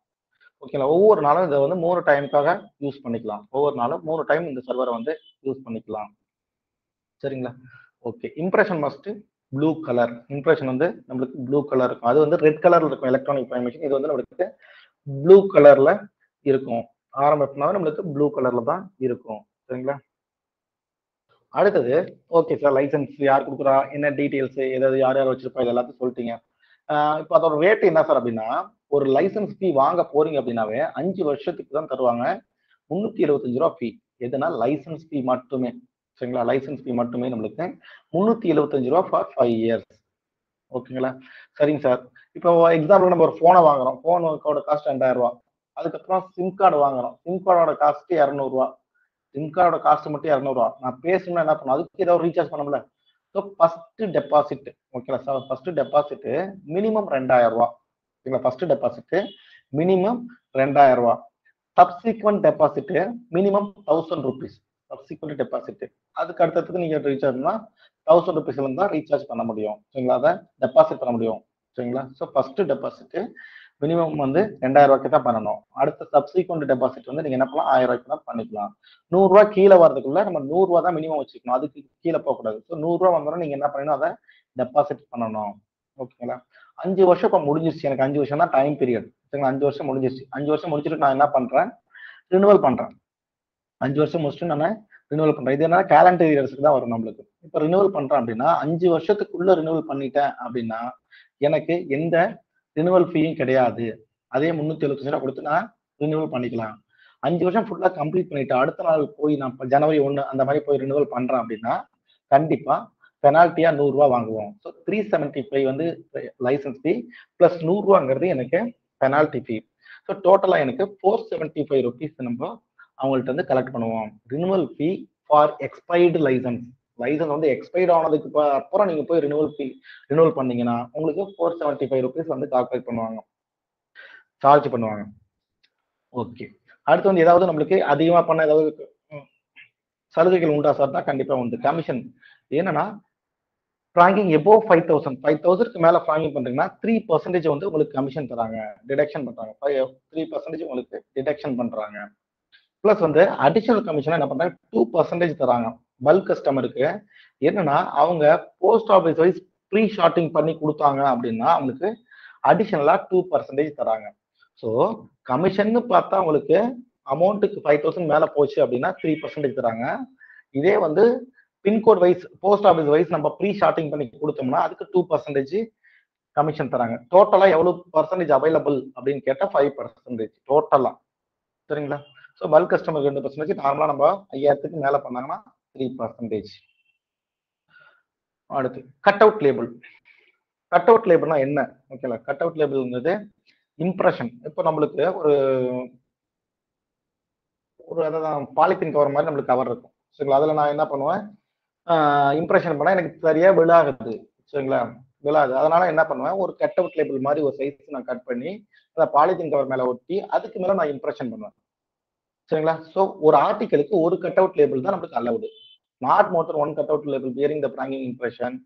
ஓகேங்களா ஒவ்வொரு நாளும் இதை வந்து மூணு டைமுக்காக யூஸ் பண்ணிக்கலாம். ஒவ்வொரு நாளும் மூணு டைம் இந்த சர்வரை வந்து யூஸ் பண்ணிக்கலாம். சரிங்களா? Okay impression must blue colour impression வந்து நம்மளுக்கு ப்ளூ கலர் இருக்கும். அது வந்து ரெட் கலர்ல இருக்கும். எலக்ட்ரானிக் இன்ஃபர்மேஷன் இது வந்து நம்மளுக்கு ப்ளூ கலர்ல இருக்கும். ஆரம்பினாவே நம்மளுக்கு ப்ளூ கலர்ல தான் இருக்கும். சரிங்களா? அடுத்தது ஓகே சார் லைசன்ஸ் யார் கொடுக்குறா? என்ன டீட்டெயில்ஸ் ஏதாவது யார் யார் வச்சிருப்பா? இது எல்லாத்தையும் சொல்லிட்டீங்க. இப்போ அதோட ரேட் என்ன சார் அப்படின்னா ஒரு லைசன்ஸ் ஃபீ வாங்க போறீங்க அப்படின்னாவே அஞ்சு வருஷத்துக்கு தான் தருவாங்க. முந்நூற்றி எழுபத்தஞ்சு ரூபா ஃபீ எதுனா லைசன்ஸ் ஃபீ மட்டுமே. சரிங்களா? லைசன்ஸ் ஃபீ மட்டுமே நம்மளுக்கு முந்நூற்றி எழுபத்தஞ்சு ரூபா ஃபார் ஃபைவ் இயர்ஸ் ஓகேங்களா சரிங்க சார் இப்போ எக்ஸாம்பிள் நம்ம ஒரு ஃபோனை வாங்குறோம். ஃபோனோட காஸ்ட் ரெண்டாயிரம் ரூபா. அதுக்கப்புறம் சிம் கார்டு வாங்குறோம். சிம் கார்டோட காஸ்ட் இரநூறுவா. சிம் கார்டோட காஸ்ட் மட்டும் இரநூறுவா. நான் பேசணும்னா என்ன பண்ணும் அதுக்கு ஏதாவது ரீசார்ஜ் பண்ணல ஸோ ஃபர்ஸ்ட் டெபாசிட் ஓகேங்களா சார் ஃபர்ஸ்ட் டெபாசிட் மினிமம் ரெண்டாயிரம் ரூபா. ஓகேங்களா ஃபர்ஸ்ட் டெபாசிட் மினிமம் ரெண்டாயிரம் ரூபா. Subsequent deposit minimum thousand rupees subsequent deposit அதுக்கு அடுத்ததுக்கு நீங்க ரீசார்ஜ்னா தௌசண்ட் ருபீஸ்லேருந்து தான் ரீசார்ஜ் பண்ண முடியும். சரிங்களா? அதை டெபாசிட் பண்ண முடியும். சரிங்களா? ஸோ ஃபர்ஸ்ட் டெபாசிட் மினிமம் வந்து ரெண்டாயிரம் ரூபாய்க்கு தான் பண்ணணும். அடுத்த சப்சிக்வெண்ட் டெபாசிட் வந்து நீங்க என்ன பண்ணலாம்? ஆயிரம் ரூபாய்க்கு தான் பண்ணிக்கலாம். நூறுரூவா கீழே வரதுக்குள்ள நம்ம நூறுரூவா தான் மினிமம் வச்சுக்கணும். அதுக்கு கீழே போகக்கூடாது ஸோ நூறுரூவா வந்தோம்னா நீங்க என்ன பண்ணணும்? அதை டெபாசிட் பண்ணணும். ஓகேங்களா அஞ்சு வருஷம் இப்போ முடிஞ்சிருச்சு. எனக்கு அஞ்சு வருஷம் தான் டைம் பீரியட் சரிங்களா? அஞ்சு வருஷம் முடிஞ்சிருச்சு. அஞ்சு வருஷம் முடிச்சுட்டு நான் என்ன பண்றேன்? ரினுவல் பண்றேன். அஞ்சு வருஷம் முடிச்சுட்டு நான் ரினுவல் பண்றேன். இது என்ன கேலண்டர் இயர்ஸ்க்கு தான் வரும் நம்மளுக்கு. இப்போ ரினுவல் பண்றேன் அப்படின்னா அஞ்சு வருஷத்துக்குள்ள ரினுவல் பண்ணிட்டேன் அப்படின்னா எனக்கு எந்த ரினுவல் ஃபீயும் கிடையாது. அதே முந்நூத்தி எழுபத்தஞ்சு ரூபா கொடுத்து நான் ரினுவல் பண்ணிக்கலாம். அஞ்சு வருஷம் ஃபுல்லா கம்ப்ளீட் பண்ணிட்டு அடுத்த நாள் போய் நான் ஜனவரி ஒன்று அந்த மாதிரி போய் ரினுவல் பண்றேன் அப்படின்னா கண்டிப்பா பெனால்ட்டியா நூறுரூவா வாங்குவோம். ஸோ த்ரீ செவன்டி ஃபைவ் வந்து லைசன்ஸ் ஃபீ பிளஸ் நூறுரூவாங்கிறது எனக்கு பெனால்ட்டி ஃபீ ஸோ டோட்டலாக எனக்கு ஃபோர் செவன்டி ஃபைவ் ருபீஸ் நம்ம அவங்கள்ட்ட வந்து கலெக்ட் பண்ணுவோம். Renewal fee for expired licence licence வந்து எக்ஸ்பைர்ட் ஆனதுக்கு அப்புறம் நீங்க போய் ரினுவல் ஃபீ ரினுவல் பண்ணீங்கன்னா உங்களுக்கு ஃபோர் செவன்டி ஃபைவ் ருபீஸ் வந்து கால்குலேட் பண்ணுவாங்க. சார்ஜ் பண்ணுவாங்க. ஓகே அடுத்து வந்து ஏதாவது நம்மளுக்கு அதிகமா பண்ண ஏதாவது சலுகைகள் உண்டா சார் தான் கண்டிப்பா உண்டு. கமிஷன் என்னன்னா franking above five thousand five தௌசண்ட்க்கு மேலே ஃப்ராங்கிங் பண்ணுறீங்கன்னா த்ரீ பர்சன்டேஜ் வந்து உங்களுக்கு கமிஷன் தராங்க. டிடக்ஷன் ஃபைவ் த்ரீ பர்சன்டேஜ் உங்களுக்கு டிடக்ஷன் பண்ணுறாங்க ப்ளஸ் வந்து அடிஷனல் கமிஷன் என்ன பண்ணுறாங்க டூ பர்சன்டேஜ் தராங்க. பல்க் கஸ்டமருக்கு என்னன்னா அவங்க post office wise pre sorting பண்ணி கொடுத்தாங்க அப்படின்னா அவங்களுக்கு அடிஷனலாக டூ பர்சன்டேஜ் தராங்க. ஸோ கமிஷன்னு பார்த்தா உங்களுக்கு அமௌண்ட்டுக்கு ஃபைவ் தௌசண்ட் மேலே போச்சு அப்படின்னா த்ரீ பர்சன்டேஜ் தராங்க. இதே வந்து pincode wise post office wise நம்ம ப்ரீ ஷார்ட்டிங் பண்ணி கொடுத்தோம்னா அதுக்கு டூ பர்சன்டேஜ் கமிஷன் தராங்க. டோட்டலாக எவ்வளோ பர்சன்டேஜ் அவைலபிள் அப்படின்னு கேட்டால் ஃபைவ் பர்சன்டேஜ் டோட்டலாக சரிங்களா? ஸோ பல்க் கஸ்டமர் ரெண்டு பர்சன்டேஜ் நார்மலாக நம்ம ஐயாயிரத்துக்கு மேலே பண்ணாங்கன்னா த்ரீ பர்சன்டேஜ் அடுத்து cut out label cut out லேபிள்னா என்ன ஓகேங்களா கட் அவுட் லேபிள்ங்கிறது இம்ப்ரெஷன் இப்போ நம்மளுக்கு ஒரு ஒரு அதான் பாலித்தீன் கவர் மாதிரி நம்மளுக்கு கவர் இருக்கும். சரிங்களா? அதில் நான் என்ன பண்ணுவேன்? இம்ப்ரெஷன் பண்ணால் எனக்கு சரியாக விழாகுது. சரிங்களா? விழாது அதனால என்ன பண்ணுவேன்? ஒரு கட் அவுட் லேபிள் மாதிரி ஒரு சைஸ் நான் கட் பண்ணி அதை பாலித்தீன் கவர் மேலே ஒட்டி அதுக்கு மேலே நான் இம்ப்ரெஷன் பண்ணுவேன். சரிங்களா? ஸோ ஒரு ஆர்டிக்கலுக்கு ஒரு கட் அவுட் லேபிள் தான் நம்மளுக்கு allowed not more than one cut out label bearing the franking impression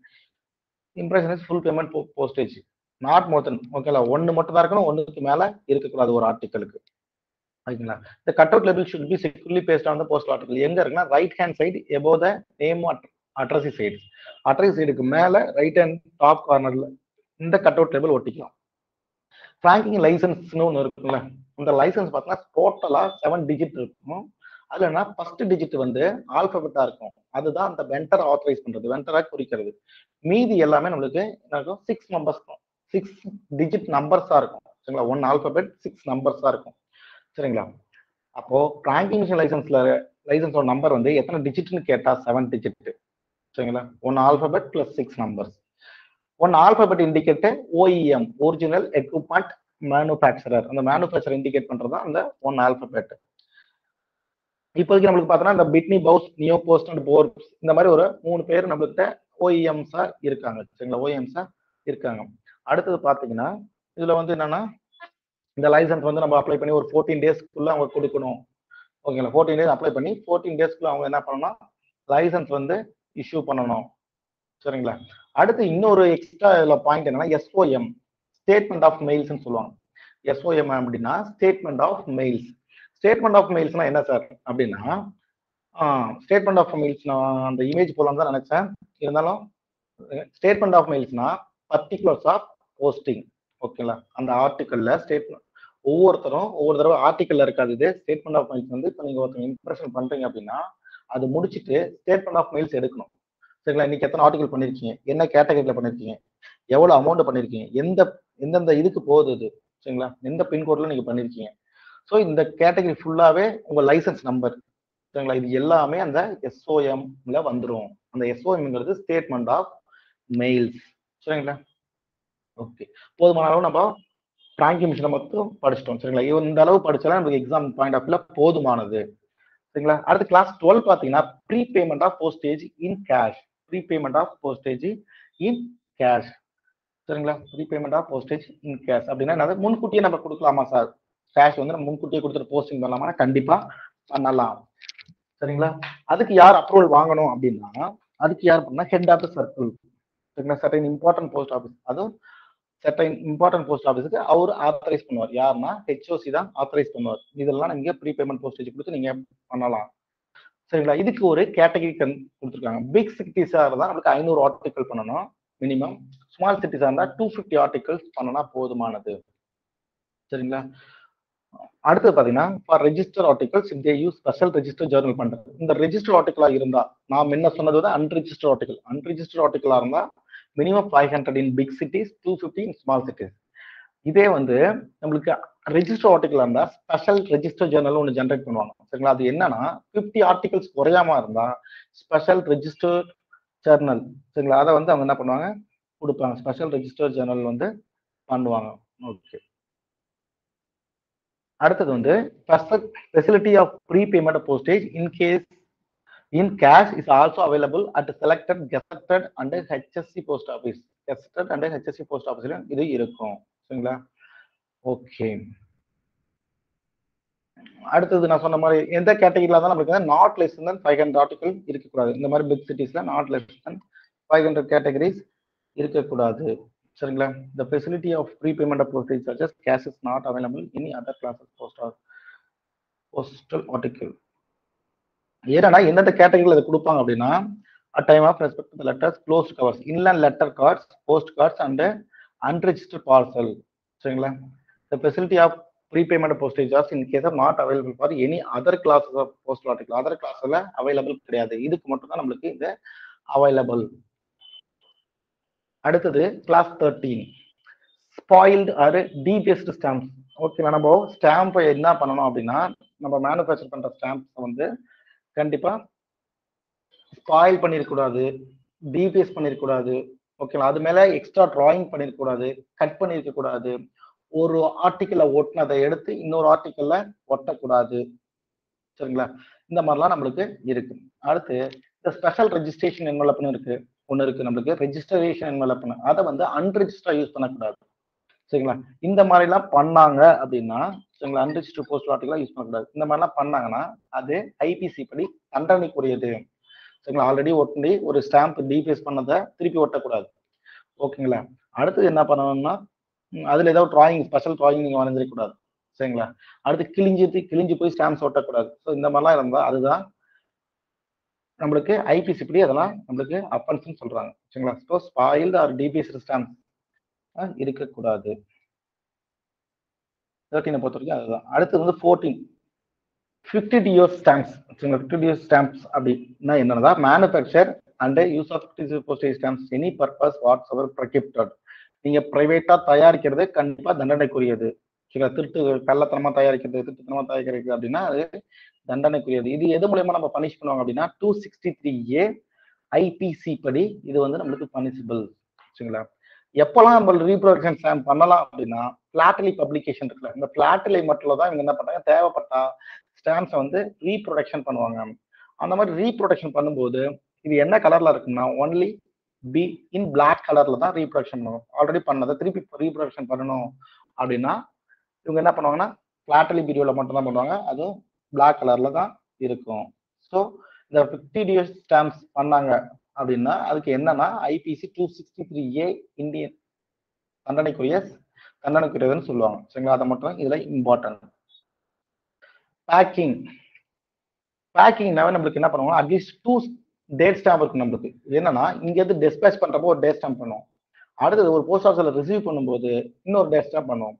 impression is full payment postage not more than ஓகேங்களா ஒன்று மட்டும் தான் இருக்கணும் ஒன்றுக்கு மேலே இருக்கக்கூடாது ஒரு ஆர்டிக்கலுக்கு ஓகேங்களா? இந்த cut out label should be securely paste on the post article எங்க இருக்குன்னா right hand side above the name addressee side addressee சைடுக்கு மேலே ரைட் ஹேண்ட் டாப் கார்னர்ல இந்த கட் அவுட் லேபிள் ஒட்டிக்கலாம் ஃப்ராங்கிங் லைசன்ஸ்னு ஒன்று இருக்குல்ல இந்த லைசன்ஸ் பார்த்தீங்கன்னா டோட்டலாக செவன் டிஜிட் இருக்கும். அதுல என்ன ஃபர்ஸ்ட் டிஜிட் வந்து ஆல்பபெட்டா இருக்கும். அதுதான் அந்த வெண்டர் ஆத்தரைஸ் பண்றது. வெண்டரா குறிக்கிறது. மீதி எல்லாமே நம்மளுக்கு என்ன இருக்கும்? சிக்ஸ் நம்பர்ஸ் சிக்ஸ் டிஜிட் நம்பர்ஸா இருக்கும். சரிங்களா? ஒன் ஆல்பபெட் சிக்ஸ் நம்பர்ஸா இருக்கும். சரிங்களா? அப்போ பிராங்கிங் மிஷின் லைசன்ஸ்ல லைசன்ஸோட நம்பர் வந்து எத்தனை டிஜிட்னு கேட்டா செவன் டிஜிட் சரிங்களா? One alphabet plus six numbers one alphabet indicate OEM original equipment manufacturer அந்த மேனுஃபேக்சர் இண்டிகேட் பண்றது தான் அந்த ஒன் ஆல்பபெட் இப்போதைக்கு நம்மளுக்கு பார்த்தோன்னா இந்த Pitney Bowes Neopost and போர்ஸ் இந்த மாதிரி ஒரு மூணு பேர் நம்மள்கிட்ட ஓஇஎம்ஸா இருக்காங்க. சரிங்களா? ஓஇஎம்ஸா இருக்காங்க. அடுத்தது பார்த்தீங்கன்னா இதுல வந்து என்னன்னா இந்த லைசன்ஸ் வந்து நம்ம அப்ளை பண்ணி ஒரு ஃபோர்டீன் டேஸ்க்குள்ள அவங்க கொடுக்கணும். ஓகேங்களா ஃபோர்டீன் டேஸ் அப்ளை பண்ணி ஃபோர்டீன் டேஸ்க்குள்ள அவங்க என்ன பண்ணணும்னா லைசன்ஸ் வந்து இஷ்யூ பண்ணணும். சரிங்களா? அடுத்து இன்னொரு எக்ஸ்ட்ரா இதில் பாயிண்ட் என்னன்னா எஸ்ஓஎம் ஸ்டேட்மெண்ட் ஆஃப் மெயில்ஸ்னு சொல்லுவாங்க. எஸ்ஓஎம் அப்படின்னா statement of mails statement of மெயில்ஸ்னா என்ன சார் அப்படின்னா ஸ்டேட்மெண்ட் ஆஃப் மெயில்ஸ் நான் அந்த இமேஜ் போலாம் தான் நினைச்சேன். இருந்தாலும் ஸ்டேட்மெண்ட் ஆஃப் மெயில்ஸ்னா பர்டிகுலர்ஸ் ஆஃப் போஸ்டிங் ஓகேங்களா அந்த ஆர்டிக்கல்ல ஸ்டேட்மெண்ட் ஒவ்வொருத்தரும் ஒவ்வொரு தடவை ஆர்டிக்கல்ல இருக்காது இது. ஸ்டேட்மெண்ட் ஆஃப் மெயில்ஸ் வந்து இப்போ நீங்க ஒருத்தங்க இம்ப்ரெஷன் பண்றீங்க அப்படின்னா அது முடிச்சுட்டு ஸ்டேட்மெண்ட் ஆஃப் மெயில்ஸ் எடுக்கணும். சரிங்களா? இன்னைக்கு எத்தனை ஆர்டிகல் பண்ணிருக்கீங்க? என்ன கேட்டகரியில பண்ணிருக்கீங்க? எவ்வளவு அமௌண்ட் பண்ணிருக்கீங்க? எந்த எந்தெந்த இதுக்கு போகுது இது? சரிங்களா? எந்த பின்கோட்ல நீங்க பண்ணிருக்கீங்க? ஸோ இந்த கேட்டகரி ஃபுல்லாகவே உங்கள் லைசன்ஸ் நம்பர் சரிங்களா? இது எல்லாமே அந்த எஸ்ஓஎம்ல வந்துடும் அந்த எஸ்ஓஎம்ங்கிறது ஸ்டேட்மெண்ட் ஆஃப் மெயில்ஸ் சரிங்களா? ஓகே போதுமான அளவு நம்ம பிராங்கி மிஷினை மட்டும் படிச்சிட்டோம். சரிங்களா? இந்த அளவு படிச்சாலும் நமக்கு எக்ஸாம் பாயிண்ட் ஆஃப் போதுமானது. சரிங்களா? அடுத்து கிளாஸ் டுவெல் பார்த்தீங்கன்னா pre payment of postage in cash pre payment of postage in cash சரிங்களா? Pre payment of postage in cash அப்படின்னா என்னது? முன்கூட்டியே நம்ம கொடுக்கலாமா சார் கேஷ் வந்து நம்ம முன்கூட்டியே கொடுத்துட்டு போஸ்டிங் பண்ணலாமா கண்டிப்பா பண்ணலாம். சரிங்களா? அதுக்கு யார் அப்ரூவல் வாங்கணும் அப்படின்னா அதுக்கு யார் பண்ணா ஹெட் ஆஃப் த சர்க்கிள் சரிங்களா சர்டைன் இம்பார்ட்டன்ட் போஸ்ட் ஆஃபீஸ் அதுவும் சர்டைன் இம்பார்ட்டன்ட் போஸ்ட் ஆஃபீஸுக்கு அவர் ஆத்தரைஸ் பண்ணுவார். யாருன்னா ஹெச்ஓசி தான் ஆத்தரைஸ் பண்ணுவார். இதெல்லாம் நீங்க ப்ரீ பேமெண்ட் போஸ்டேஜ் கொடுத்து நீங்க பண்ணலாம். சரிங்களா? இதுக்கு ஒரு கேட்டகரி கொடுத்துருக்காங்க. பிக் சிட்டிஸாக இருந்தால் நம்மளுக்கு ஐநூறு ஆர்டிக்கல் பண்ணணும் மினிமம் ஸ்மால் சிட்டிஸாக இருந்தால் டூ ஃபிஃப்டி ஆர்டிகல்ஸ் பண்ணனா போதுமானது. சரிங்களா? அடுத்து பார்த்தீங்கன்னா for register articles they use special register journal பண்ணுறது இந்த ரெஜிஸ்டர் ஆர்டிகலாக இருந்தால் நாம் என்ன சொன்னது வந்து அன்ரிஜிஸ்டர் ஆர்டிகல் அன்ரிஜிஸ்டர் ஆர்டிகலாக இருந்தால் minimum five hundred in big cities two fifty in small cities இதே வந்து நம்மளுக்கு ரெஜிஸ்டர் ஆர்டிகலாக இருந்தால் ஸ்பெஷல் ரெஜிஸ்டர் ஜேர்னல் ஒன்று ஜென்ரேட் பண்ணுவாங்க. சரிங்களா? அது என்னன்னா ஃபிஃப்டி ஆர்டிகல்ஸ் குறையாம இருந்தால் ஸ்பெஷல் ரெஜிஸ்டர் ஜேர்னல் சரிங்களா? அதை வந்து அவங்க என்ன பண்ணுவாங்க? கொடுப்பாங்க. ஸ்பெஷல் ரெஜிஸ்டர் ஜேர்னல் வந்து பண்ணுவாங்க. ஓகே அடுத்தது வந்து facility of pre payment postage in case in cash is also available at selected gazetted and HSC post office gazetted and HSC post ஆஃபீஸ்லையும் இது இருக்கும். சரிங்களா? ஓகே அடுத்தது நான் சொன்ன மாதிரி எந்த கேட்டகரியில தான் நம்மளுக்கு not less than five hundred article இருக்கக்கூடாது. இந்த மாதிரி big சிட்டிஸ்ல not less than five hundred categories இருக்கக்கூடாது. சரிங்களா? The facility of prepayment of postage charges cash is not available any other other post postal postal article. ஏன்னா எந்தெந்த கேட்டகரியில் அதை கொடுப்பாங்க அப்படின்னா at time of respect the letters close covers inland letter cards post cards and unregistered parcel சரிங்களா? The facility of prepayment postage hours in case of not available for any other classes of postal article other கிளாஸில் அவைலபிள் கிடையாது. இதுக்கு மட்டும் தான் நம்மளுக்கு இது அவைலபிள் அடுத்தது class thirteen spoiled or defaced stamps okay நம்ம ஸ்டாம்பை என்ன பண்ணணும் அப்படின்னா நம்ம மேனுஃபேக்சர் பண்ற ஸ்டாம்ப்ஸ் வந்து கண்டிப்பா ஸ்பாயில் பண்ணிருக்கூடாது டிபேஸ் பண்ணிருக்கூடாது ஓகேங்களா அது மேல எக்ஸ்ட்ரா டிராயிங் பண்ணிருக்கூடாது கட் பண்ணிருக்க கூடாது ஒரு ஆர்டிக்கல்ல ஒட்டினதை எடுத்து இன்னொரு ஆர்டிக்கல்ல ஒட்டக்கூடாது. சரிங்களா? இந்த மாதிரிலாம் நம்மளுக்கு இருக்கு. அடுத்து இந்த ஸ்பெஷல் ரெஜிஸ்ட்ரேஷன் என்வலப்னு இருக்கு ஒன்று இருக்கு நம்மளுக்கு ரெஜிஸ்ட்ரேஷன் என்வலப்னு அதை வந்து அன்ரெஜிஸ்டரா யூஸ் பண்ணக்கூடாது. சரிங்களா? இந்த மாதிரிலாம் பண்ணாங்க அப்படின்னா சரிங்களா அன்ரெஜிஸ்டர் போஸ்ட் ஆர்டிகலாம் யூஸ் பண்ணக்கூடாது. இந்த மாதிரிலாம் பண்ணாங்கன்னா அது ஐபிசி படி தண்டனைக்குரியது. சரிங்களா? ஆல்ரெடி ஒட்டி ஒரு ஸ்டாம்ப் டிபிஎஸ் பண்ணதை திருப்பி ஒட்டக்கூடாது. ஓகேங்களா? அடுத்தது என்ன பண்ணணும்னா அதுல ஏதாவது டிராயிங் ஸ்பெஷல் டிராயிங் நீங்க வரைஞ்சிடக்கூடாது. சரிங்களா? அடுத்து கிழிஞ்சு கிழிஞ்சு போய் ஸ்டாம்ப்ஸ் ஒட்டக்கூடாது. ஸோ இந்த மாதிரிலாம் இருந்தால் அதுதான் நம்மளுக்கு ஐபிசி படி அதெல்லாம் நம்மளுக்கு அப்பன்ஸ்னு சொல்றாங்க. சரிங்களா? ஸோ ஸ்பாயில்டு ஆர் டிபிஎஸ் ரிஸ்டான்ஸ் இருக்கக்கூடாது. தேர்ட்டீனை பொறுத்த வரைக்கும் அதுதான். அடுத்தது வந்து ஃபோர்டீன் ஃபிஃப்டி டியோ ஸ்டாம்ப்ஸ் சரிங்களா? ஃபிஃப்டி டியோ ஸ்டாம்ப்ஸ் அப்படின்னா என்னன்னா manufacture and use of postage stamps any purpose whatsoever prohibited நீங்கள் ப்ரைவேட்டாக தயாரிக்கிறது கண்டிப்பாக தண்டனைக்குரியது. சில திருட்டு கள்ளத்தனமா தயாரிக்கிறது திருட்டுத்தனமா தயாரிக்கிறது அப்படின்னா அது தண்டனைக்குரியது. இது எது மூலயமா நம்ம பனிஷ் பண்ணுவாங்க அப்படின்னா two sixty three A IPC படி இது வந்து நம்மளுக்கு பனிஷபிள் சரிங்களா? எப்பெல்லாம் நம்ம ரீப்ரொடக்ஷன் ஸ்டாம்ப் பண்ணலாம் அப்படின்னா பிளாட்டலி பப்ளிகேஷன் இருக்குல்ல இந்த பிளாட்டலி மட்டும் தான் இவங்க என்ன பண்றாங்க தேவைப்பட்டா ஸ்டாம்ப்ஸை வந்து ரீப்ரொடக்ஷன் பண்ணுவாங்க. அந்த மாதிரி ரீப்ரொடக்ஷன் பண்ணும்போது இது என்ன கலர்ல இருக்குன்னா ஒன்லி பி இன் பிளாக் கலர்ல தான் ரீப்ரொடக்ஷன் பண்ணுவோம் ஆல்ரெடி பண்ணதை திருப்பி ரீப்ரொடக்ஷன் பண்ணணும் அப்படின்னா இவங்க என்ன பண்ணுவாங்கன்னா பிளாட்டலி பீரியோல மட்டும்தான் பண்ணுவாங்க. அதுவும் பிளாக் கலர்ல தான் இருக்கும். ஸோ இந்த ஃபிஃப்டி டிஎஸ் ஸ்டாம்ப்ஸ் பண்ணாங்க அப்படின்னா அதுக்கு என்னன்னா IPC two sixty three A Indian தண்டனைக்குரிய தண்டனைக்குரியதுன்னு சொல்லுவாங்க. சரிங்களா? அதை மட்டும் இதுல இம்பார்ட்டன்ட் பேக்கிங் பேக்கிங்னாவே நம்மளுக்கு என்ன பண்ணுவோம் அட்லீஸ்ட் டூ டேட் ஸ்டாம்ப் இருக்கும் நம்மளுக்கு. இது என்னன்னா இங்க இருந்து டிஸ்பேச் பண்றப்போ ஒரு டேட் ஸ்டாம்ப் பண்ணுவோம். அடுத்தது ஒரு போஸ்ட் ஆஃபீஸ்ல ரிசீவ் பண்ணும்போது இன்னொரு டேட் ஸ்டாம்ப் பண்ணுவோம்.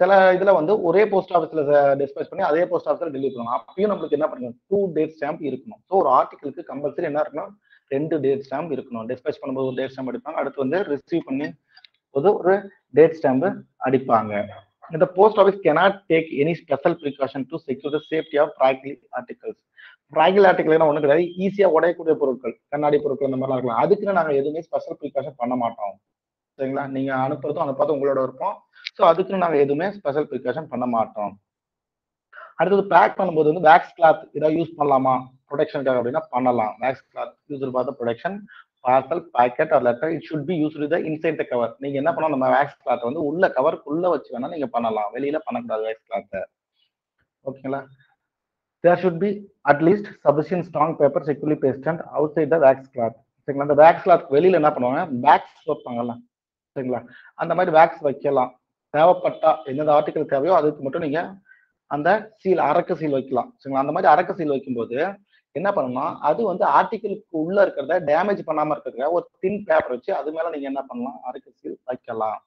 சில இதுல வந்து ஒரே போஸ்ட் ஆஃபீஸ்ல டிஸ்பேச் பண்ணி அதே போஸ்ட் ஆஃபீஸ்ல டெலிவரி பண்ணுவோம் அப்பயும் நம்மளுக்கு என்ன பண்ணணும்? டூ டேட் ஸ்டாம்ப் இருக்கணும். ஸோ ஒரு ஆர்டிகளுக்கு கம்பல்சரி என்ன இருக்கணும்? ரெண்டு டேட் ஸ்டாம்ப் இருக்கணும். டிஸ்பேச் பண்ணும்போது ஒரு டேட் ஸ்டாம்ப் அடிப்பாங்க அடுத்து வந்து ரிசீவ் பண்ணி போது ஒரு டேட் ஸ்டாம்ப் அடிப்பாங்க. இந்த post office cannot take any special precaution to secure the safety of fragile articles fragile article ஒன்றும் கிடையாது. ஈஸியாக உடையக்கூடிய பொருட்கள் கண்ணாடி பொருட்கள் இந்த மாதிரிலாம் இருக்கலாம். அதுக்குன்னு நாங்கள் எதுவுமே ஸ்பெஷல் ப்ரிகாஷன் பண்ண மாட்டோம். சரிங்களா? நீங்க அனுப்புறதும் அனுப்பாதும் உங்களோட இருப்போம் ஸோ அதுக்குன்னு நாங்கள் எதுவுமே ஸ்பெஷல் ப்ரிகாஷன் பண்ண மாட்டோம். அடுத்தது பேக் பண்ணும்போது வந்து வேக்ஸ் கிளாத் இதை யூஸ் பண்ணலாமா? ப்ரொடெக்ஷனுக்காக அப்படின்னா பண்ணலாம். வேக்ஸ் கிளாத் யூஸ் பார்த்த protection parcel packet or letter it should be use the inside the cover நீங்க என்ன பண்ணலாம் நம்ம வேக்ஸ் கிளாத் வந்து உள்ள கவருக்குள்ள வச்சு வேணா நீங்க பண்ணலாம். வெளியில பண்ணக்கூடாது வேக்ஸ் கிளாத்தை ஓகேங்களா? There should be at least sufficient strong paper securely pasted outside the wax cloth சரிங்களா? அந்த வேக்ஸ் கிளாத் வெளியில என்ன பண்ணுவாங்க? பேக்ஸ் வைப்பாங்கல்ல சரிங்களா? அந்த மாதிரி வேக்ஸ் வைக்கலாம். தேவைப்பட்டா எந்தெந்த ஆர்டிக்கல் தேவையோ அதுக்கு மட்டும் நீங்க அந்த சீல் அரக்க சீல் வைக்கலாம். சரிங்களா? அந்த மாதிரி அரக்க சீல் வைக்கும்போது என்ன பண்ணணும்னா அது வந்து ஆர்டிக்கிளுக்கு உள்ள இருக்கிறத டேமேஜ் பண்ணாம இருக்கிறதுக்காக ஒரு தின் பேப்பர் வச்சு அது மேல நீங்க என்ன பண்ணலாம்? அரக்க சீல் வைக்கலாம்.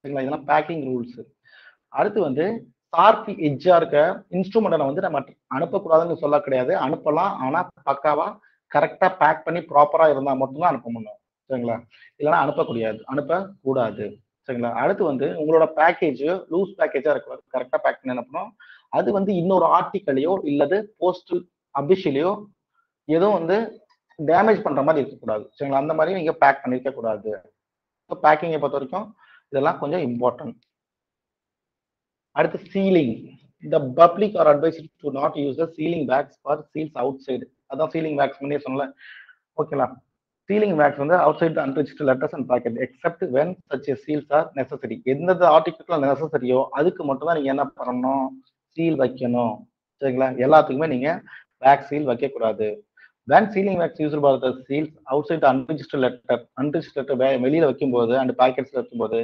சரிங்களா? இதெல்லாம் பேக்கிங் ரூல்ஸ் அடுத்து வந்து ஷார்ப் எஜ்ஜா இருக்க இன்ஸ்ட்ருமெண்ட்டை வந்து நம்ம அனுப்பக்கூடாதுன்னு சொல்ல கிடையாது. அனுப்பலாம். ஆனா பக்காவா கரெக்டா பேக் பண்ணி ப்ராப்பரா இருந்தா மட்டும்தான் அனுப்ப முடியும். சரிங்களா? இல்லைன்னா அனுப்பக்கூடாது அனுப்பக்கூடாது சரிங்களா? அடுத்து வந்து உங்களோட பேக்கேஜ் லூஸ் பேக்கேஜா இருக்கக்கூடாது கரெக்டா பேக் பண்ணி அனுப்பணும் அது வந்து இன்னொரு ஆர்டிக்கலையோ இல்லது போஸ்டல் அபிஷியலையோ எதுவும் வந்து டேமேஜ் பண்ற மாதிரி இருக்கக்கூடாது. சரிங்களா? அந்த மாதிரி நீங்க பேக் பண்ணிருக்க கூடாது. பேக்கிங்கை பொறுத்த வரைக்கும் இதெல்லாம் கொஞ்சம் இம்பார்ட்டன்ட் அடுத்து சீலிங் இந்த public are advised to not use the sealing wax for seals outside அதான் சீலிங் பேக்ஸ் முன்னே சொன்னல ஓகேலா சீலிங் வேக்ஸ் வந்து outside unregister letters and packet except when such seals are necessary எந்தெந்த ஆர்டிகிள் நெசசரியோ அதுக்கு மட்டும் தான் நீங்க என்ன பண்ணணும்? சீல் வைக்கணும். சரிங்களா? எல்லாத்துக்குமே நீங்க வேக்ஸ் சீல் வைக்கக்கூடாது. When sealing wax use for the seals outside unregister letter unregister letter வெளியில வைக்கும்போது அண்ட் பாக்கெட்ஸ்ல வைக்கும்போது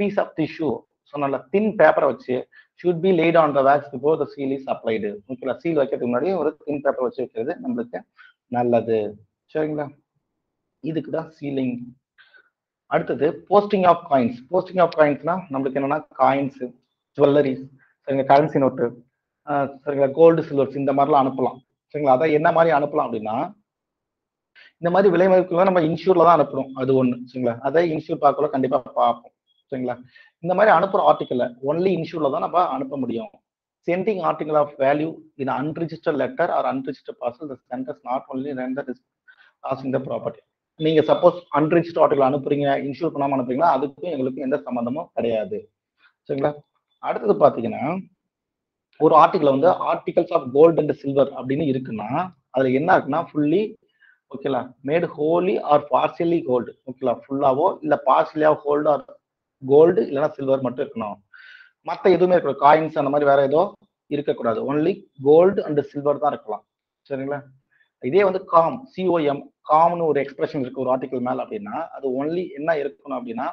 பீஸ் ஆஃப் டிஷ்யூ சொன்னால தின் பேப்பரை வச்சு should be laid on the wax before the seal is applied ஓகேங்களா சீல் வைக்கிறதுக்கு முன்னாடி ஒரு தின் பேப்பர் வச்சு வைக்கிறது நம்மளுக்கு நல்லது. சரிங்களா? இதுக்கு தான் சீலிங் அடுத்தது posting of coins posting of காயின்ஸ்னா நம்மளுக்கு என்னன்னா காயின்ஸ் ஜுவல்லரிஸ் சரிங்களா கரன்சி நோட்டு சரிங்களா கோல்டு சில்வர்ஸ் இந்த மாதிரிலாம் அனுப்பலாம். சரிங்களா அதான் என்ன மாதிரி அனுப்பலாம் அப்படின்னா இந்த மாதிரி விலை மதிப்புகள் நம்ம இன்சூர்ல தான் அனுப்புறோம் அது ஒன்று சரிங்களா. அதை இன்சூர் பார்க்கல கண்டிப்பா பார்ப்போம் சரிங்களா. இந்த மாதிரி அனுப்புற ஆர்டிக்கல்ல ஒன்லி இன்சூர்ல தான் நம்ம அனுப்ப முடியும். Sending article of value in unregister letter or unregister parcel the senders not only render causing the property நீங்க சப்போஸ் அன்ரிஜிஸ்டர் ஆர்டிகல் அனுப்புறீங்க இன்சூர் பண்ணாம அனுப்புறீங்களா அதுக்கும் எங்களுக்கும் எந்த சம்மந்தமும் கிடையாது. சரிங்களா? அடுத்தது பாத்தீங்கன்னா ஒரு ஆர்டிகல் வந்து articles of gold and silver அப்படின்னு இருக்குன்னா அதுல என்ன இருக்குன்னா fully ஓகேலா made wholly or partially gold ஓகேலா ஃபுல்லாவோ இல்ல பார்சியலியா கோல்டு ஆர் கோல்டு இல்லைன்னா சில்வர் மட்டும் இருக்கணும். மற்ற எதுவுமே இருக்கக்கூடாது. காயின்ஸ் அந்த மாதிரி வேற ஏதோ இருக்கக்கூடாது. ஒன்லி கோல்டு அண்ட் சில்வர் தான் இருக்கலாம். சரிங்களா? இதே வந்து காம் சிஓஎம் காம்னு ஒரு எக்ஸ்பிரஷன் இருக்கு ஒரு ஆர்டிகல் மேல அப்படின்னா அது ஒன்லி என்ன இருக்கணும் அப்படின்னா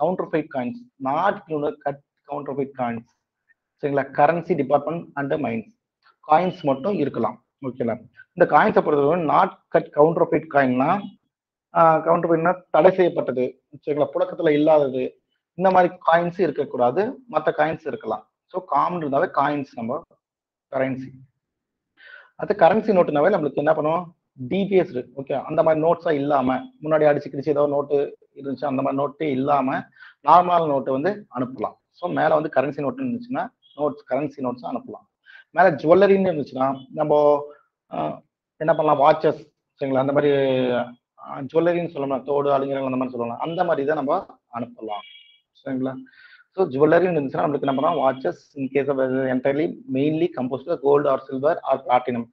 counterfeit coins not cut counterfeit coins சரிங்களா? Currency department and mints coins மட்டும் இருக்கலாம். ஓகேங்களா இந்த காயின்ஸை பொறுத்தவரை நாட் கட் கவுண்டர் ஃபைட் காயின்னா கவுண்டர் ஃபைட்னா தடை செய்யப்பட்டது. சரிங்களா? புழக்கத்துல இல்லாதது. இந்த மாதிரி காயின்ஸ் இருக்கக்கூடாது. மற்ற காயின்ஸ் இருக்கலாம். ஸோ காமன் இருந்தாவே காயின்ஸ் நம்ம கரன்சி அது கரன்சி நோட்டுனாவே நம்மளுக்கு என்ன பண்ணுவோம் டிபிஎஸ் ஓகே அந்த மாதிரி நோட்ஸா இல்லாம முன்னாடி அடிச்சு கிடிச்சு ஏதாவது நோட்டு இருந்துச்சு அந்த மாதிரி நோட்டே இல்லாம நார்மலான நோட்டு வந்து அனுப்பலாம். ஸோ மேல வந்து கரன்சி நோட்டு இருந்துச்சுன்னா நோட்ஸ் கரன்சி நோட்ஸ் அனுப்பலாம். மேலே ஜுவல்லரின்னு இருந்துச்சுன்னா நம்ம என்ன பண்ணலாம்? வாட்சஸ் சரிங்களா? அந்த மாதிரி ஜுவல்லரின்னு சொல்லலாம் தோடு அலுங்கிறவங்க அந்த மாதிரி சொல்லலாம். அந்த மாதிரி தான் நம்ம அனுப்பலாம். சரிங்களா? ஸோ ஜுவல்லரின்னு இருந்துச்சுன்னா நம்மளுக்கு நம்ம தான் watches in case of entirely mainly composed gold or silver or platinum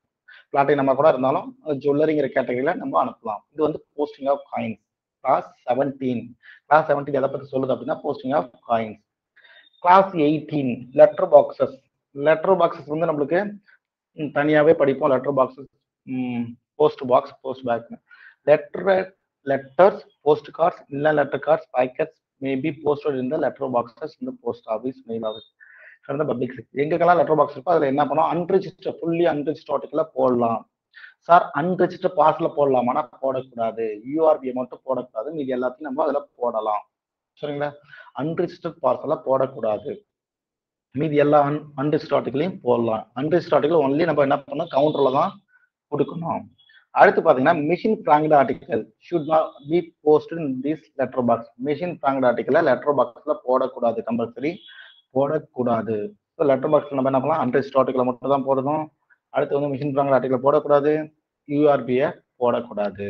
பிளாட்டினமாக கூட இருந்தாலும் ஜுவல்லரிங்கிற கேட்டகரியில நம்ம அனுப்பலாம். இது வந்து posting of coins class seventeen class seventeen எதை பற்றி சொல்லுது அப்படின்னா posting of coins class eighteen letter boxes letter boxes வந்து நம்மளுக்கு தனியாகவே படிப்போம். Letter boxes post box post bag letter letters post cards இல்லை letter cards packets maybe posted இந்த லெட்டர் பாக்ஸஸ் இந்த post office mail office from public எங்கெல்லாம் லெட்டர் பாக்ஸ் இருக்கோ அதில் என்ன பண்ணோம் அன்ரிஜிஸ்டர் ஃபுல்லி அன்ரிஜிஸ்டர் ஆர்டிக்கல போடலாம். சார் அன்ரிஜிஸ்டர் பார்சல போடலாமானா போடக்கூடாது. யூஆர்பி மட்டும் போடக்கூடாது. மீதி எல்லாத்தையும் நம்ம அதில் போடலாம். சரிங்களா? அன்ரிஜிஸ்டர் பார்சல போடக்கூடாது. மீதி எல்லா அன் அன்ரிஜிஸ்டர் ஆர்டிக்கலையும் போடலாம். அன்ரிஜிஸ்டர் ஆர்டிக்கல் ஒன்லி நம்ம என்ன பண்ணோம் கவுண்டரில் தான் கொடுக்கணும். அடுத்து பாத்தீங்கன்னா machine franked article should not be post in this letter box machine franked ஆர்டிக்கல letter பாக்ஸ்ல போடக்கூடாது கம்பல்சரி போடக்கூடாது. ஸோ லெட்டர் பாக்ஸ்ல நம்ம என்ன பண்ணலாம்? அன்ரிஜிஸ்டர் ஆர்டிக்கல மட்டும் தான் போடணும். அடுத்து வந்து மிஷின் பிராங்கட் ஆர்டிக்கல் போடக்கூடாது. யூஆர்பியை போடக்கூடாது.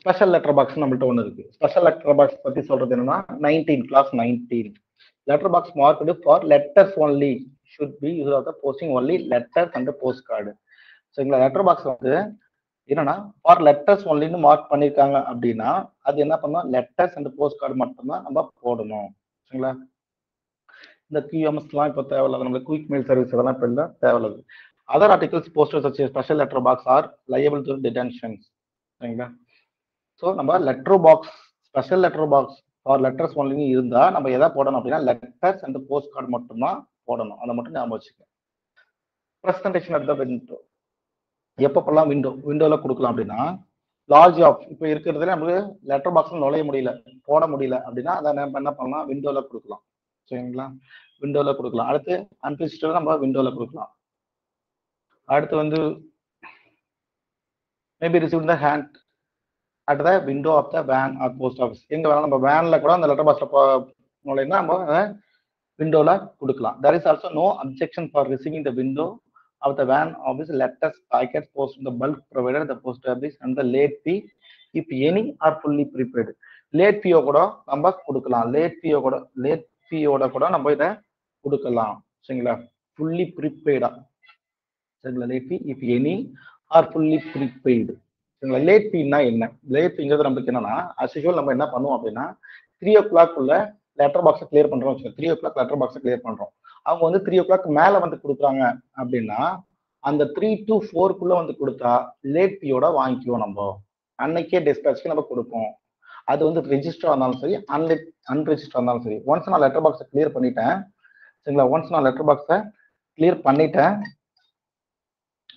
ஸ்பெஷல் லெட்டர் பாக்ஸ் நம்மள்ட்ட ஒன்று இருக்கு. ஸ்பெஷல் லெட்டர் பாக்ஸ் பத்தி சொல்றது என்னன்னா nineteen class nineteen letter box marked for letters only should be use of the posting only letters and post card சரிங்களா லெட்டர் பாக்ஸ் வந்து என்னன்னா ஃபார் லெட்டர்ஸ் ஒன்லின்னு மார்க் பண்ணியிருக்காங்க அப்படின்னா அது என்ன பண்ணணும் லெட்டர்ஸ் அண்ட் போஸ்ட் கார்டு மட்டும்தான் நம்ம போடணும். சரிங்களா? இந்த கியூஎம்எஸ்லாம் இப்போ தேவையில்லாத நம்மளுக்கு குயிக் மெயில் சர்வீஸ் இதெல்லாம் இப்போ இல்லை தேவையில்லாது. அதர் ஆர்டிகல்ஸ் போஸ்டர்ஸ் வச்சு special letter box are liable to detentions சரிங்களா? ஸோ நம்ம letter box special letter box for letters ஒன்லின்னு இருந்தால் நம்ம எதை போடணும் அப்படின்னா லெட்டர்ஸ் அண்ட் போஸ்ட் கார்டு மட்டும்தான் போடணும். அதை மட்டும் ஞாபகம் வச்சுக்க ப்ரெசன்டேஷன் அட் த விண்டோ எப்பப்பெல்லாம் விண்டோ விண்டோவில் கொடுக்கலாம் அப்படின்னா லார்ஜ் ஆஃப் இப்போ இருக்கிறதுல நமக்கு லெட்டர் பாக்ஸில் நுழைய முடியல போட முடியல அப்படின்னா அதை நம்ம என்ன பண்ணலாம்? விண்டோவில் கொடுக்கலாம். சரிங்களா? விண்டோவில் கொடுக்கலாம். அடுத்து அன்ரிஜிஸ்டர் நம்ம விண்டோவில் கொடுக்கலாம். அடுத்து வந்து maybe receive the hand at the window of the van or post office எங்கே வேணாலும் நம்ம வேனில் கூட அந்த லெட்டர் பாக்ஸ்ல நுழையினா நம்ம விண்டோவில் கொடுக்கலாம். There is also no objection for receiving the window of the van office letters packet post the bulk provider the post office and the late fee if any or fully prepaid late ஃபீயோ கூட நம்ம கொடுக்கலாம். லேட் ஃபீயோ கூட லேட் ஃபீயோட கூட நம்ம இதை கொடுக்கலாம். சரிங்களா? ஃபுல்லி ப்ரீபெய்டா சரிங்களா? Late fee if any are fully prepaid சரிங்களா? லேட் ஃபீனா என்ன? லேட் ஃபீங்கிறது நம்மளுக்கு என்னன்னா அஸ் யூஷுவல் நம்ம என்ன பண்ணுவோம் அப்படின்னா த்ரீ ஓ கிளாக் உள்ள லெட்டர் பாக்ஸை கிளியர் பண்றோம் த்ரீ ஓ கிளாக் லெட்டர் பாக்ஸை கிளியர் பண்றோம். அவங்க வந்து த்ரீ ஓ கிளாக் மேல வந்து கொடுக்குறாங்க அப்படின்னா அந்த த்ரீ டு ஃபோருக்குள்ள வந்து கொடுத்தா லேட் பியோட வாங்கிக்குவோம் நம்ம. அன்னைக்கே டிஸ்பேச்சுக்கு நம்ம கொடுப்போம். அது வந்து ரெஜிஸ்டர் இருந்தாலும் சரி அன்லிட் அன்ரெஜிஸ்டர் இருந்தாலும் சரி. ஒன்ஸ் நான் லெட்டர் பாக்ஸை கிளியர் பண்ணிட்டேன் சரிங்களா? ஒன்ஸ் நான் லெட்டர் பாக்ஸை கிளியர் பண்ணிட்டேன்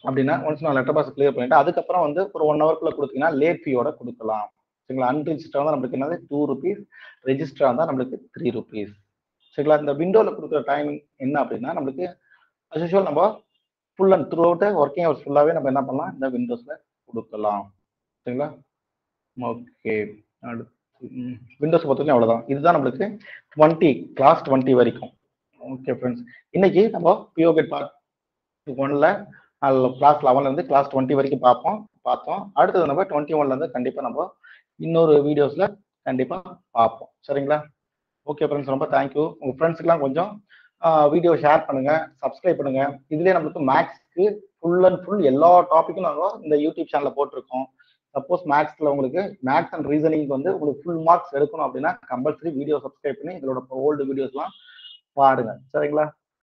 அப்படின்னா ஒன்ஸ் நான் லெட்டர் பாக்ஸ் கிளியர் பண்ணிட்டேன் அதுக்கப்புறம் வந்து ஒரு ஒன் ஹவர்க்குள்ள கொடுத்தீங்கன்னா லேட் ஃபீயோட கொடுக்கலாம். சரிங்களா? அன்ரெஜிஸ்டர் தான் நம்மளுக்கு என்னது? டூ ருபீஸ் ரெஜிஸ்டர் தான் நம்மளுக்கு த்ரீ ருபீஸ் சரிங்களா? இந்த விண்டோவில் கொடுக்குற டைமிங் என்ன அப்படின்னா நம்மளுக்கு அஸ்யூஷுவல் நம்ம full and throughout working hours ஃபுல்லாகவே நம்ம என்ன பண்ணலாம்? இந்த விண்டோஸில் கொடுக்கலாம். சரிங்களா? ஓகே அடுத்து விண்டோஸ் பொறுத்தவரைக்கும் அவ்வளோதான் இதுதான் நம்மளுக்கு டுவெண்ட்டி கிளாஸ் டுவெண்ட்டி வரைக்கும். ஓகே ஃப்ரெண்ட்ஸ் இன்னைக்கு நம்ம பிஓகேட் பார்ட் ஒன்ல கிளாஸ் லெவன்லேருந்து கிளாஸ் டுவெண்ட்டி வரைக்கும் பார்ப்போம். பார்த்தோம். அடுத்தது நம்ம டுவெண்ட்டி ஒன்லேருந்து கண்டிப்பாக நம்ம இன்னொரு வீடியோஸில் கண்டிப்பாக பார்ப்போம். சரிங்களா? ஓகே ஃப்ரெண்ட்ஸ் ரொம்ப தேங்க்யூ உங்கள் ஃப்ரெண்ட்ஸுக்கெலாம் கொஞ்சம் வீடியோ ஷேர் பண்ணுங்கள் சப்ஸ்கிரைப் பண்ணுங்க. இதுலேயே நம்மளுக்கு மேக்ஸ்க்கு ஃபுல் அண்ட் ஃபுல் எல்லா டாப்பிக்கும் நாங்கள் இந்த யூடியூப் சேனலில் போட்டிருக்கோம். சப்போஸ் மேக்ஸில் உங்களுக்கு மேக்ஸ் அண்ட் ரீசனிங் வந்து உங்களுக்கு ஃபுல் மார்க்ஸ் எடுக்கணும் அப்படின்னா கம்பல்சரி வீடியோ சப்ஸ்கிரைப் பண்ணி இதோட ஓல்டு வீடியோஸ்லாம் பாருங்கள் சரிங்களா?